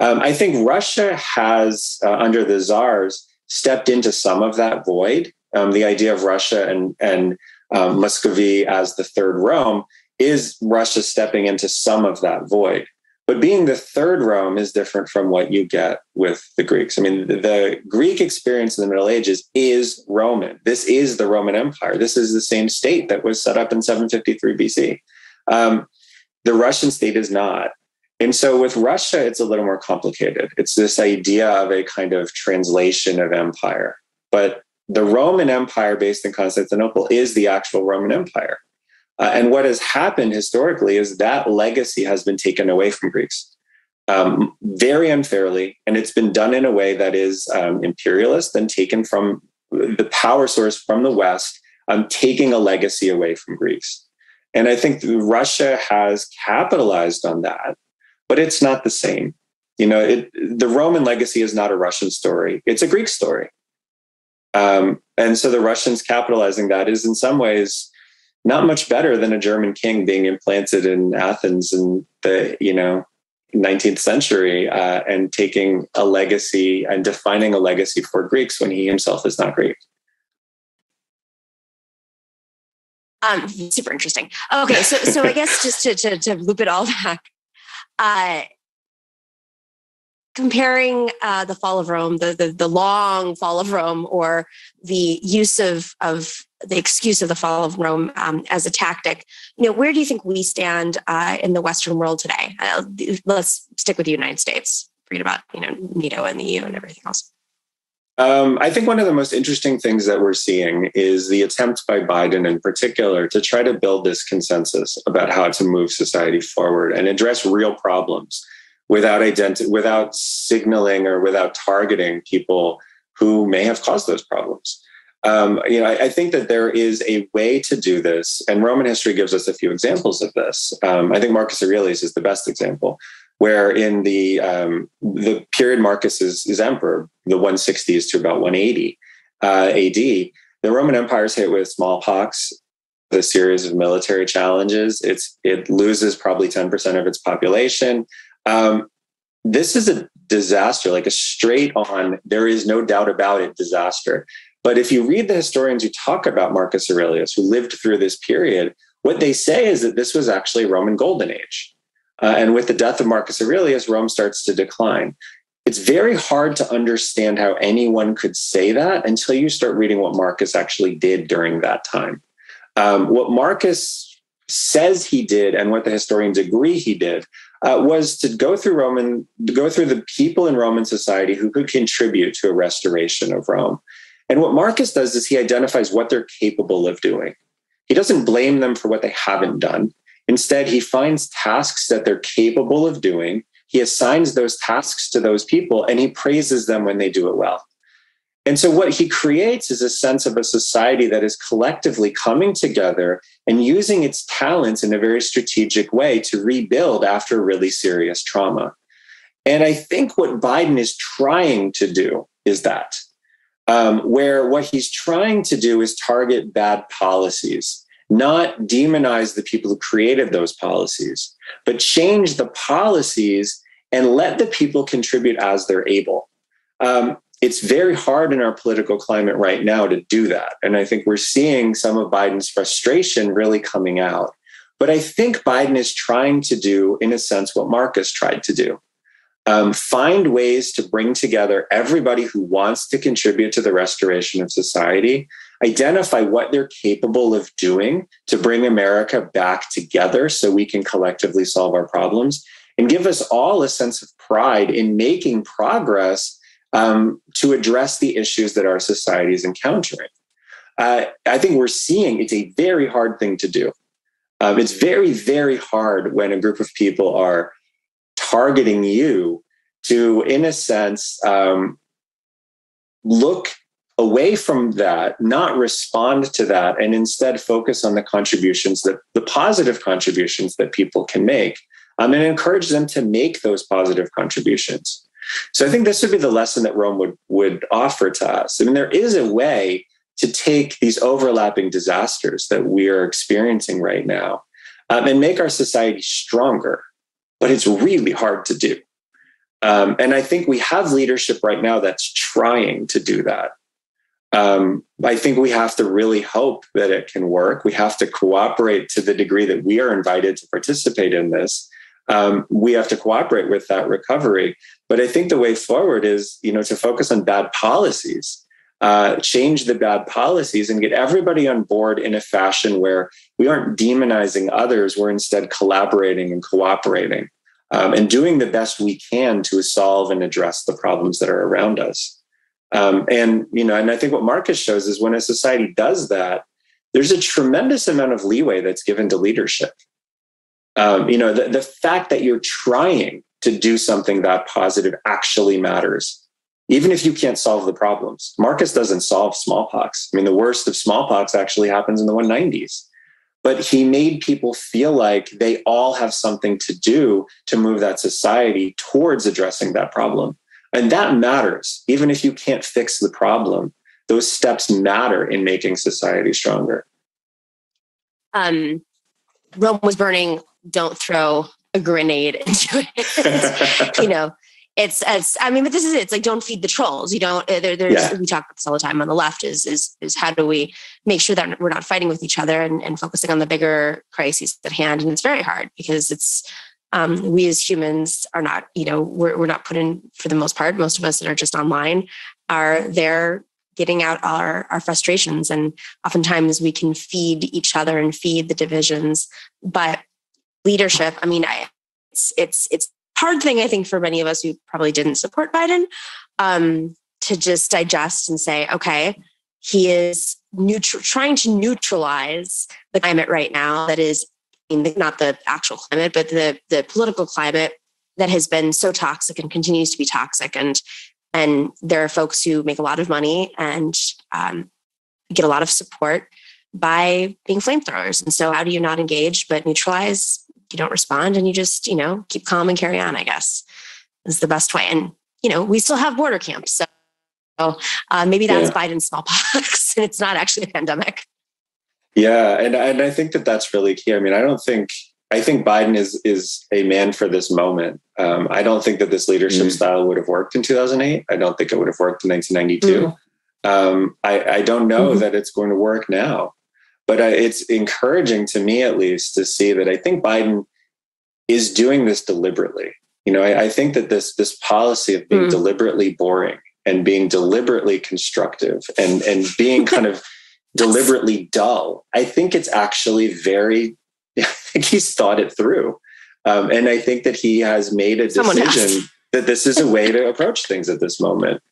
Um, I think Russia has, uh, under the czars, stepped into some of that void. Um, the idea of Russia and and um, Muscovy as the third Rome, is Russia stepping into some of that void. But being the third Rome is different from what you get with the Greeks. I mean, the, the, Greek experience in the Middle Ages is Roman. This is the Roman Empire. This is the same state that was set up in 753 BC. Um, the Russian state is not. And so with Russia, it's a little more complicated. It's this idea of a kind of translation of empire. But the Roman Empire based in Constantinople is the actual Roman Empire. Uh, and what has happened historically is that legacy has been taken away from Greeks um, very unfairly. And it's been done in a way that is um, imperialist and taken from the power source from the West, um, taking a legacy away from Greeks. And I think Russia has capitalized on that, but it's not the same. You know, it, the Roman legacy is not a Russian story, it's a Greek story. Um, and so the Russians capitalizing that is in some ways not much better than a German king being implanted in Athens in the, you know, 19th century uh, and taking a legacy and defining a legacy for Greeks when he himself is not Greek. Um, super interesting. Okay, so so I guess just to to, to loop it all back, uh, comparing uh, the fall of Rome, the, the, the long fall of Rome, or the use of of the excuse of the fall of Rome um, as a tactic. You know, where do you think we stand uh, in the Western world today? Uh, let's stick with the United States. Forget about you know NATO and the EU and everything else. Um, I think one of the most interesting things that we're seeing is the attempt by Biden in particular to try to build this consensus about how to move society forward and address real problems without identi- without signaling or without targeting people who may have caused those problems. Um, you know, I, I, think that there is a way to do this, and Roman history gives us a few examples of this. Um, I think Marcus Aurelius is the best example, where in the um, the period Marcus is, is emperor, the 160s to about 180 uh, AD, the Roman Empire is hit with smallpox, a series of military challenges. It's it loses probably 10% of its population. Um, this is a disaster, like a straight on, there is no doubt about it, disaster. But if you read the historians who talk about Marcus Aurelius, who lived through this period, what they say is that this was actually Roman golden age. Uh, and with the death of Marcus Aurelius, Rome starts to decline. It's very hard to understand how anyone could say that until you start reading what Marcus actually did during that time. Um, what Marcus says he did and what the historians agree he did uh, was to go through Roman, to go through the people in Roman society who could contribute to a restoration of Rome. And what Marcus does is he identifies what they're capable of doing. He doesn't blame them for what they haven't done. Instead, he finds tasks that they're capable of doing. He assigns those tasks to those people and he praises them when they do it well. And so, what he creates is a sense of a society that is collectively coming together and using its talents in a very strategic way to rebuild after really serious trauma. And I think what Biden is trying to do is that um, where what he's trying to do is target bad policies, not demonize the people who created those policies, but change the policies and let the people contribute as they're able. Um, it's very hard in our political climate right now to do that. And I think we're seeing some of Biden's frustration really coming out. But I think Biden is trying to do, in a sense, what Marcus tried to do um, find ways to bring together everybody who wants to contribute to the restoration of society, identify what they're capable of doing to bring America back together so we can collectively solve our problems, and give us all a sense of pride in making progress um, to address the issues that our society is encountering. Uh, I think we're seeing it's a very hard thing to do. Um, it's very, very hard when a group of people are targeting you to, in a sense, um, look away from that, not respond to that, and instead focus on the contributions that the positive contributions that people can make, um, and encourage them to make those positive contributions. So I think this would be the lesson that Rome would would offer to us. I mean, there is a way to take these overlapping disasters that we are experiencing right now um, and make our society stronger but it's really hard to do. Um, and I think we have leadership right now that's trying to do that. Um, I think we have to really hope that it can work. We have to cooperate to the degree that we are invited to participate in this. Um, we have to cooperate with that recovery. But I think the way forward is, you know, to focus on bad policies, uh, change the bad policies, and get everybody on board in a fashion where we aren't demonizing others. We're instead collaborating and cooperating um, and doing the best we can to solve and address the problems that are around us. Um, and, you know, and I think what Marcus shows is when a society does that, there's a tremendous amount of leeway that's given to leadership. Um, you know, the, the fact that you're trying to do something that positive actually matters even if you can't solve the problems. Marcus doesn't solve smallpox. I mean, the worst of smallpox actually happens in the 190s but he made people feel like they all have something to do to move that society towards addressing that problem. And that matters. Even if you can't fix the problem, those steps matter in making society stronger. Um, Rome was burning, don't throw a grenade into it. you know, it's it's i mean but this is it it's like don't feed the trolls you don't there, there's yeah. we talk about this all the time on the left is is is how do we make sure that we're not fighting with each other and, and focusing on the bigger crises at hand and it's very hard because it's um, we as humans are not, you know, we're, we're not put in for the most part. Most of us that are just online are there getting out our, our frustrations. And oftentimes we can feed each other and feed the divisions. But leadership, I mean, I, it's, it's, it's hard thing, I think, for many of us who probably didn't support Biden um, to just digest and say, okay, he is neutral, trying to neutralize the climate right now that is not the actual climate, but the the political climate that has been so toxic and continues to be toxic. And and there are folks who make a lot of money and um, get a lot of support by being flamethrowers. And so, how do you not engage but neutralize? You don't respond, and you just you know keep calm and carry on. I guess is the best way. And you know we still have border camps, so uh, maybe that's yeah. Biden's smallpox, and it's not actually a pandemic. Yeah, and and I think that that's really key. I mean, I don't think I think Biden is is a man for this moment. Um, I don't think that this leadership mm. style would have worked in 2008. I don't think it would have worked in 1992. Mm. Um, I, I, don't know mm-hmm. that it's going to work now, but uh, it's encouraging to me, at least, to see that I think Biden is doing this deliberately. You know, I, I think that this this policy of being mm. deliberately boring and being deliberately constructive and and being kind of deliberately dull. I think it's actually very, I think he's thought it through. Um, and I think that he has made a decision that this is a way to approach things at this moment.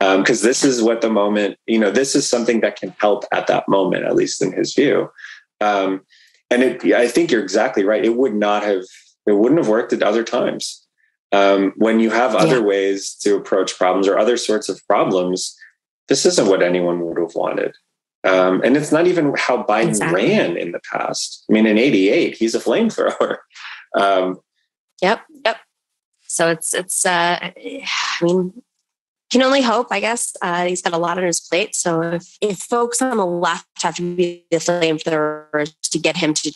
Because um, this is what the moment, you know, this is something that can help at that moment, at least in his view. Um, and it, I think you're exactly right. It would not have, it wouldn't have worked at other times. Um, when you have other yeah. ways to approach problems or other sorts of problems, this isn't what anyone would have wanted. Um, and it's not even how Biden exactly. ran in the past. I mean, in '88, he's a flamethrower. Um, yep, yep. So it's it's. Uh, I mean, can only hope, I guess. Uh, he's got a lot on his plate. So if if folks on the left have to be the flamethrowers to get him to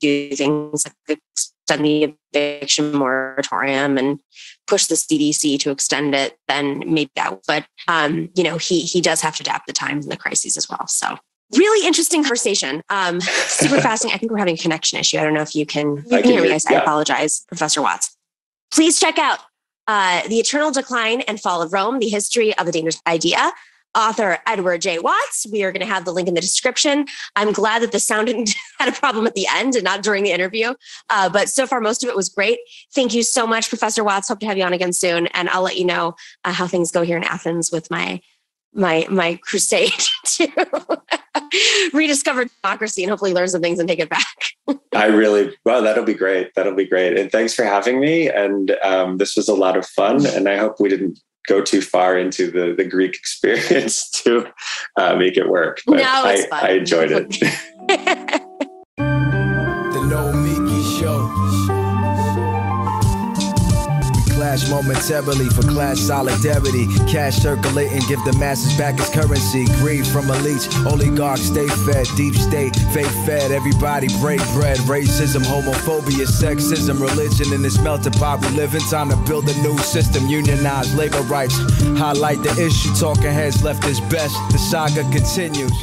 do things like extend the eviction moratorium and push the CDC to extend it, then maybe that. But um, you know, he he does have to adapt the times and the crises as well. So really interesting conversation. Um, super fascinating. I think we're having a connection issue. I don't know if you can, you can, can hear me. Yeah. I apologize, Professor Watts. Please check out uh, The Eternal Decline and Fall of Rome, The History of the Dangerous Idea author Edward J. Watts. We are going to have the link in the description. I'm glad that the sound had a problem at the end and not during the interview. Uh, but so far, most of it was great. Thank you so much, Professor Watts. Hope to have you on again soon. And I'll let you know uh, how things go here in Athens with my my my crusade to rediscover democracy and hopefully learn some things and take it back. I really well, that'll be great. That'll be great. And thanks for having me. And um, this was a lot of fun. And I hope we didn't go too far into the the Greek experience to uh, make it work. But no, I, I enjoyed it. the Nomiki Show momentarily for class solidarity. Cash circulating, give the masses back its currency. Greed from elites, oligarchs stay fed, deep state, fake fed. Everybody break bread. Racism, homophobia, sexism, religion in this melting pot we live in. Time to build a new system, unionize labor rights. Highlight the issue, talking heads left is best. The saga continues.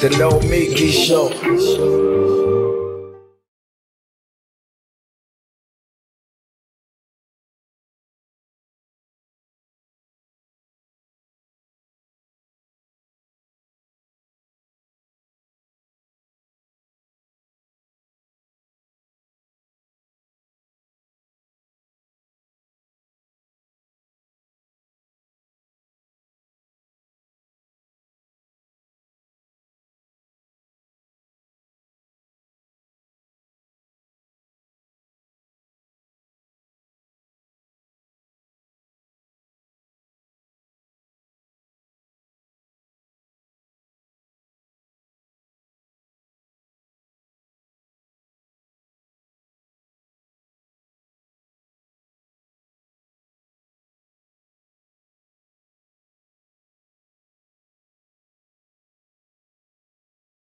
The Nomiki Show.